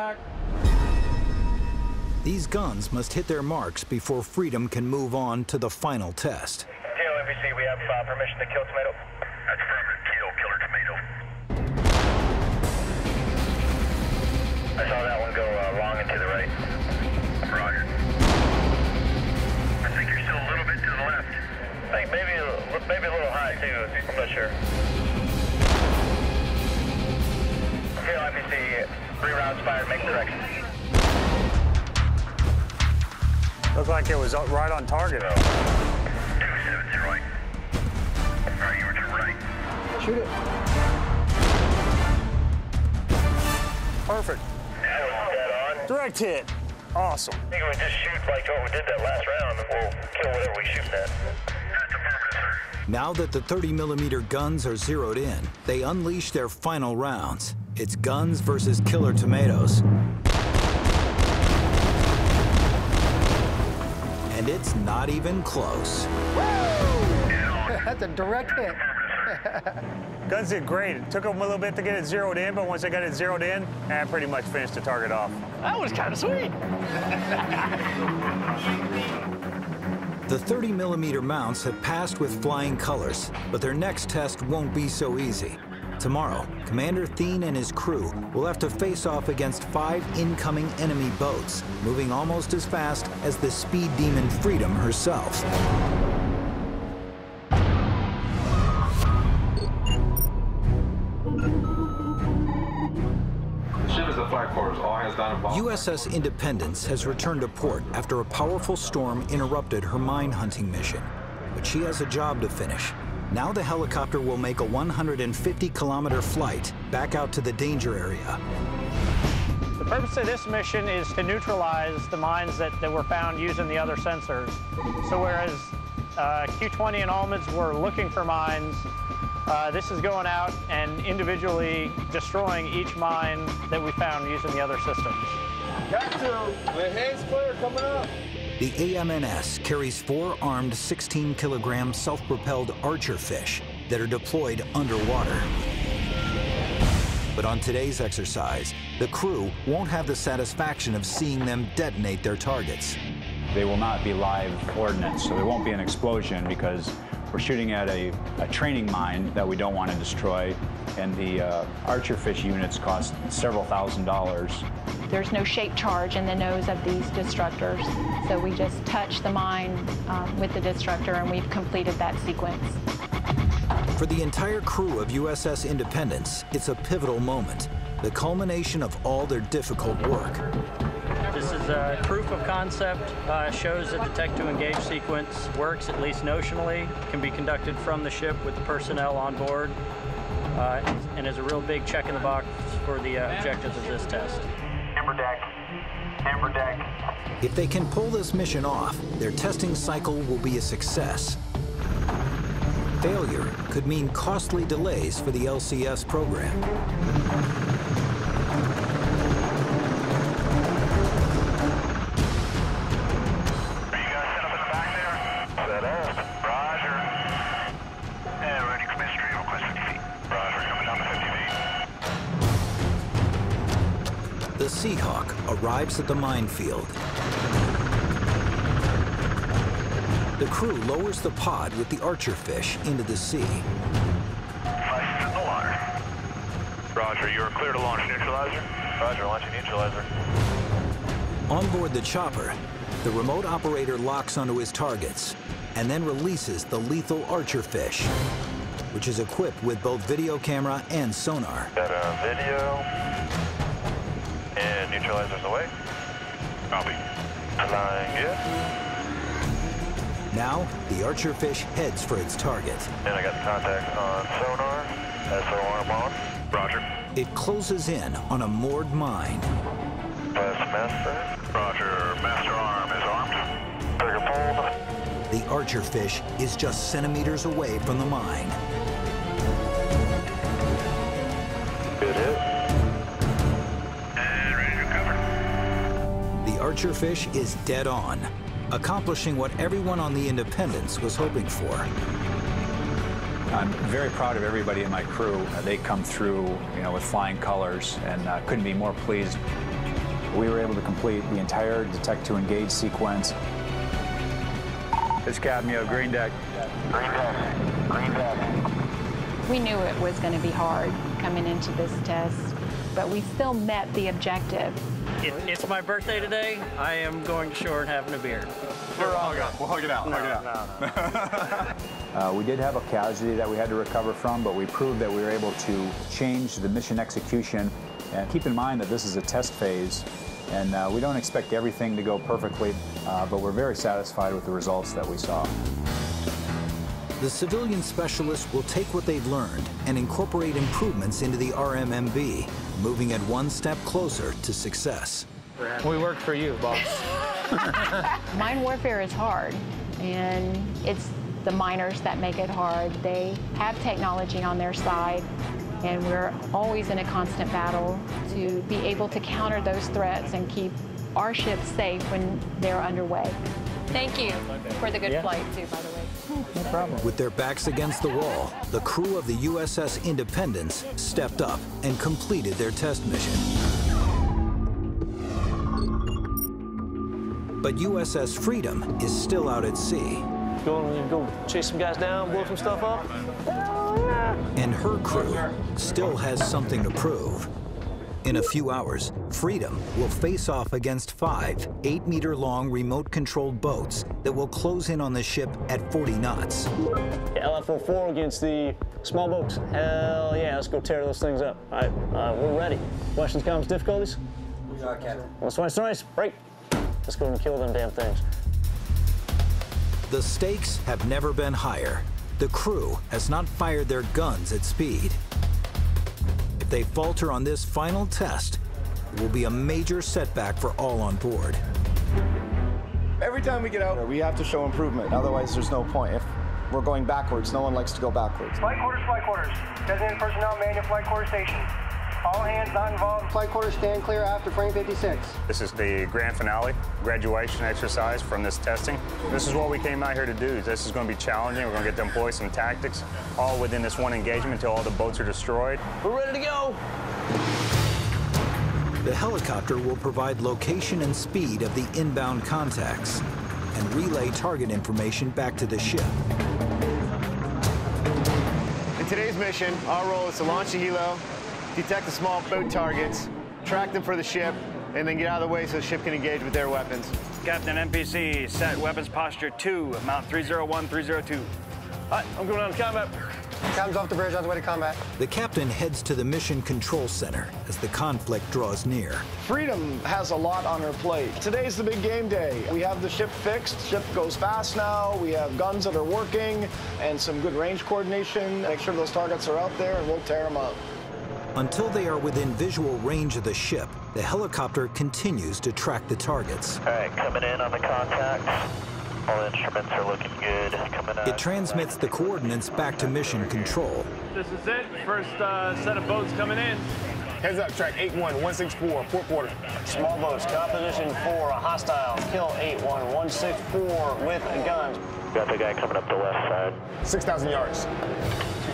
These guns must hit their marks before Freedom can move on to the final test. TLMVC, we have uh, permission to kill tomato. That's affirmative. Kill, killer tomato. I saw that one go uh, long and to the right. I think maybe a, maybe a little high too. I'm not sure. TLMVC, three rounds fired. Make direction. Looked like it was right on target. Two seven zero right. All right, you were to right. Shoot it. Perfect. That was. Direct hit. Awesome. I think we just shoot like what we did that last round, and we'll kill whatever we shoot at. That's affirmative, sir. Now that the 30 millimeter guns are zeroed in, they unleash their final rounds. It's guns versus killer tomatoes. And it's not even close. *laughs* That's a direct hit. *laughs* Guns did great. It took them a little bit to get it zeroed in, but once they got it zeroed in, I pretty much finished the target off. That was kind of sweet. *laughs* The 30 millimeter mounts have passed with flying colors, but their next test won't be so easy. Tomorrow, Commander Thien and his crew will have to face off against five incoming enemy boats, moving almost as fast as the speed demon Freedom herself. USS Independence has returned to port after a powerful storm interrupted her mine hunting mission. But she has a job to finish. Now the helicopter will make a 150 kilometer flight back out to the danger area. The purpose of this mission is to neutralize the mines that, that were found using the other sensors. So whereas uh, Q20 and ALMDS were looking for mines, uh, this is going out and individually destroying each mine that we found using the other systems. Got to. The hands clear coming up. The AMNS carries four armed 16 kilogram self propelled archer fish that are deployed underwater. But on today's exercise, the crew won't have the satisfaction of seeing them detonate their targets. They will not be live ordnance, so there won't be an explosion because we're shooting at a, a training mine that we don't want to destroy, and the uh, archer fish units cost several thousand dollars. There's no shape charge in the nose of these destructors, so we just touch the mine um, with the destructor and we've completed that sequence. For the entire crew of USS Independence, it's a pivotal moment, the culmination of all their difficult work. This is a proof of concept, uh, shows that detect to engage sequence works at least notionally, can be conducted from the ship with the personnel on board, uh, and is a real big check in the box for the uh, objectives of this test. Amber deck. Amber deck. If they can pull this mission off, their testing cycle will be a success. Failure could mean costly delays for the LCS program. At the minefield. The crew lowers the pod with the archer fish into the sea. In the water. Roger, you are clear to launch neutralizer. Roger, launching neutralizer. On board the chopper, the remote operator locks onto his targets and then releases the lethal archer fish, which is equipped with both video camera and sonar. Got a video. Neutralizers away. Copy. Now, the archer fish heads for its target. And I got on sonar. SO arm on. Roger. It closes in on a moored mine. Press master. Roger. Master arm is armed. Trigger pulled. The archer fish is just centimeters away from the mine. Recover. Fish is dead on, accomplishing what everyone on the Independence was hoping for. I'm very proud of everybody in my crew. Uh, They come through, you know, with flying colors, and uh, couldn't be more pleased. We were able to complete the entire detect to engage sequence. It's Captain, you have green deck. Green deck. Green deck. We knew it was going to be hard coming into this test, but we still met the objective. It, it's my birthday today. I am going to shore and having a beer. We're all good. We'll hug it out. hug it out. *laughs* Uh, we did have a casualty that we had to recover from, but we proved that we were able to change the mission execution. And keep in mind that this is a test phase, and uh, we don't expect everything to go perfectly, uh, but we're very satisfied with the results that we saw. The civilian specialists will take what they've learned and incorporate improvements into the RMMV, moving it one step closer to success. We work for you, boss. *laughs* *laughs* Mine warfare is hard, and it's the miners that make it hard. They have technology on their side, and we're always in a constant battle to be able to counter those threats and keep our ships safe when they're underway. Thank you for the good Yeah. flight, too, by the way. No problem. With their backs against the wall, the crew of the USS Independence stepped up and completed their test mission. But USS Freedom is still out at sea, Go, go chase some guys down, blow some stuff up. and her crew still has something to prove. In a few hours, Freedom will face off against five eight meter long remote controlled boats that will close in on the ship at 40 knots. LF-04 against the small boats. Hell yeah, let's go tear those things up. All right, uh, we're ready. Questions, comments, difficulties? We got Captain. Let's nice, nice, break. Let's go and kill them damn things. The stakes have never been higher. The crew has not fired their guns at speed. If they falter on this final test, it will be a major setback for all on board. Every time we get out, we have to show improvement. Otherwise, there's no point. If we're going backwards, no one likes to go backwards. Flight quarters, flight quarters. Designated personnel man at flight quarter station. All hands not involved. Flight quarters stand clear after frame 56. This is the grand finale, graduation exercise from this testing. This is what we came out here to do. This is going to be challenging. We're going to get to employ some tactics, all within this one engagement until all the boats are destroyed. We're ready to go. The helicopter will provide location and speed of the inbound contacts and relay target information back to the ship. In today's mission, our role is to launch the helo, detect the small boat targets, track them for the ship, and then get out of the way so the ship can engage with their weapons. Captain NPC, set weapons posture 2, Mount 301, 302. All right, I'm going on combat. Captain's off the bridge on the way to combat. The captain heads to the mission control center as the conflict draws near. Freedom has a lot on her plate. Today's the big game day. We have the ship fixed. Ship goes fast now. We have guns that are working and some good range coordination. Make sure those targets are out there and we'll tear them up. Until they are within visual range of the ship, the helicopter continues to track the targets. All right, coming in on the contacts. All instruments are looking good. Coming out. It transmits the coordinates back to mission control. This is it. First uh, set of boats coming in. Heads up, track 81164, port quarter. Small boats, composition four, a hostile, kill 81164 with guns. Got the guy coming up the left side. 6,000 yards.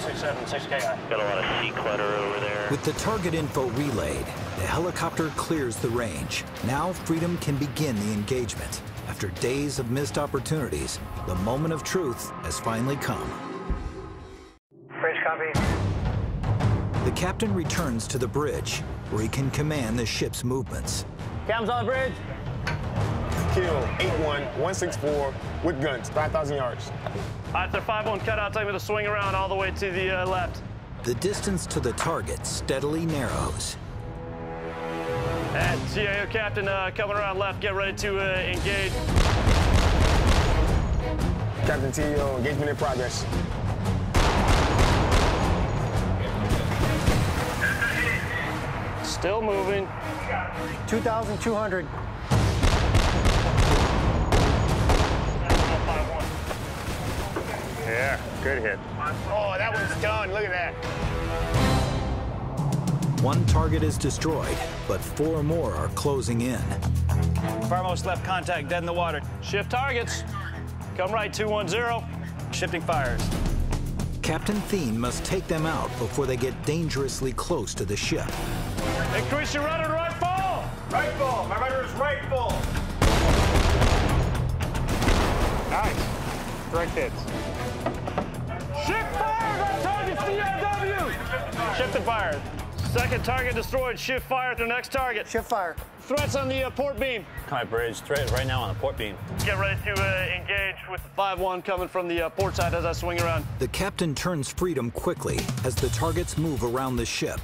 167, 6K. Got a lot of sea clutter over there. With the target info relayed, the helicopter clears the range. Now Freedom can begin the engagement. After days of missed opportunities, the moment of truth has finally come. Bridge copy. The captain returns to the bridge, where he can command the ship's movements. Captain's on the bridge. Kill 8-1-164 with guns, 5,000 yards. After 5-1 cutout, take me to swing around all the way to the uh, left. The distance to the target steadily narrows. And CAO captain uh, coming around left, get ready to uh, engage. Captain TEO, engagement in progress. Still moving. 2,200. Yeah, good hit. Oh, that one's done. Look at that. One target is destroyed, but four more are closing in. Farmost left contact, dead in the water. Shift targets. Come right, 210. Shifting fires. Captain Thien must take them out before they get dangerously close to the ship. Increase your rudder to right full. Right full. My rudder is right full. Nice. Direct hits. COW. Shift and fire. Second target destroyed. Shift fire to the next target. Shift fire. Threats on the uh, port beam. My bridge, threat right now on the port beam. Get ready to uh, engage with 5-1 coming from the uh, port side as I swing around. The captain turns freedom quickly as the targets move around the ship.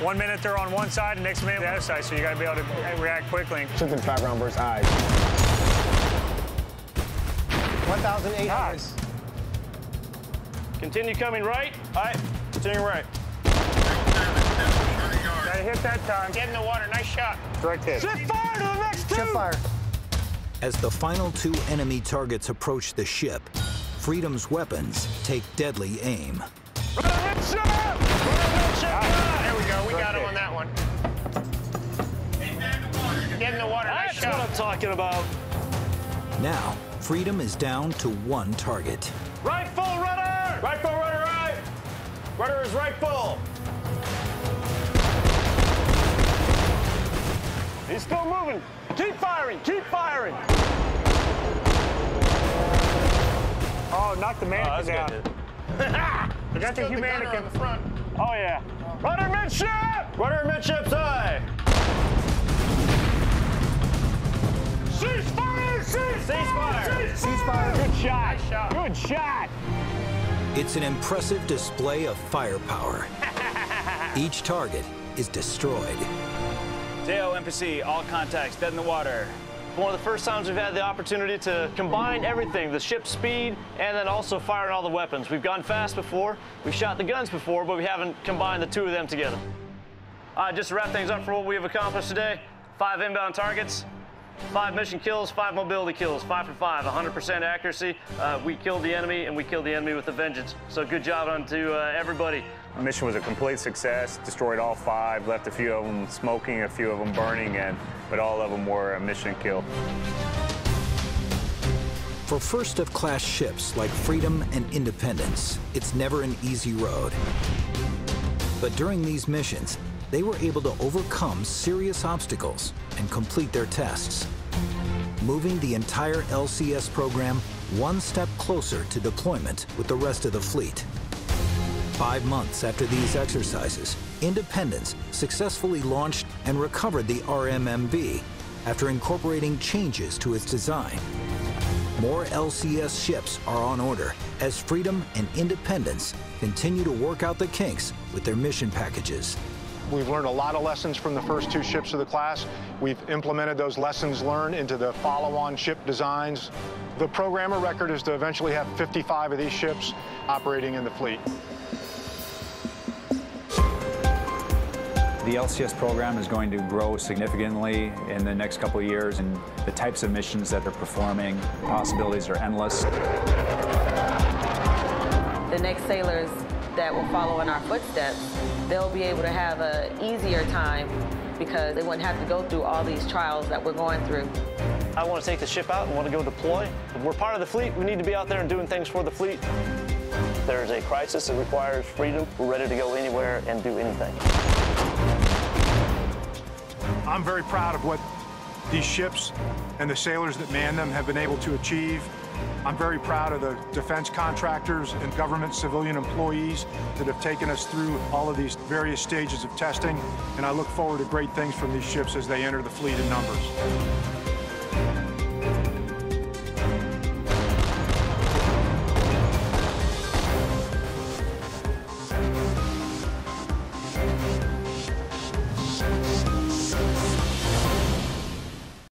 One minute they're on one side, next minute on the other side, so you got to be able to react quickly. Shifting background versus eyes. 1,800. Nice. Continue coming right. All right, continue right. Got to hit that time. Get in the water. Nice shot. Direct hit. Shift fire to the next two. Shift fire. As the final two enemy targets approach the ship, Freedom's weapons take deadly aim. Ah. Ah, there we go. We got him on that one. Get in the water. Nice That's what. I'm talking about. Now, Freedom is down to one target. Right full rudder. Right full, rudder right. Rudder is right full. He's still moving. Keep firing. Keep firing. Oh, knock the Oh, mannequin that's down. good. *laughs* I got the Killed the humanity. on the front. Oh, yeah. Rudder midship! Rudder midship high. Cease fire! Cease fire! Cease fire. Good shot. Nice shot. Good shot. It's an impressive display of firepower. *laughs* Each target is destroyed. TO MPC, all contacts, dead in the water. One of the first times we've had the opportunity to combine everything, the ship's speed, and then also firing all the weapons. We've gone fast before, we've shot the guns before, but we haven't combined the two of them together. Uh, just to wrap things up for what we have accomplished today, five inbound targets, five mission kills, five mobility kills, five for five, 100% accuracy. Uh, we killed the enemy, and we killed the enemy with a vengeance. So good job on to uh, everybody. Mission was a complete success. Destroyed all five, left a few of them smoking, a few of them burning, and but all of them were a mission kill. For first of class ships like Freedom and Independence, it's never an easy road. But during these missions, they were able to overcome serious obstacles and complete their tests, moving the entire LCS program one step closer to deployment with the rest of the fleet. Five months after these exercises, Independence successfully launched and recovered the RMMV after incorporating changes to its design. More LCS ships are on order as Freedom and Independence continue to work out the kinks with their mission packages. We've learned a lot of lessons from the first two ships of the class. We've implemented those lessons learned into the follow-on ship designs. The programmer record is to eventually have 55 of these ships operating in the fleet. The LCS program is going to grow significantly in the next couple of years, and the types of missions that they're performing, possibilities are endless. The next sailors that will follow in our footsteps, they'll be able to have an easier time because they wouldn't have to go through all these trials that we're going through. I want to take the ship out and want to go deploy. If we're part of the fleet, we need to be out there and doing things for the fleet. There's a crisis that requires freedom, we're ready to go anywhere and do anything. I'm very proud of what these ships and the sailors that man them have been able to achieve. I'm very proud of the defense contractors and government civilian employees that have taken us through all of these various stages of testing, and I look forward to great things from these ships as they enter the fleet in numbers.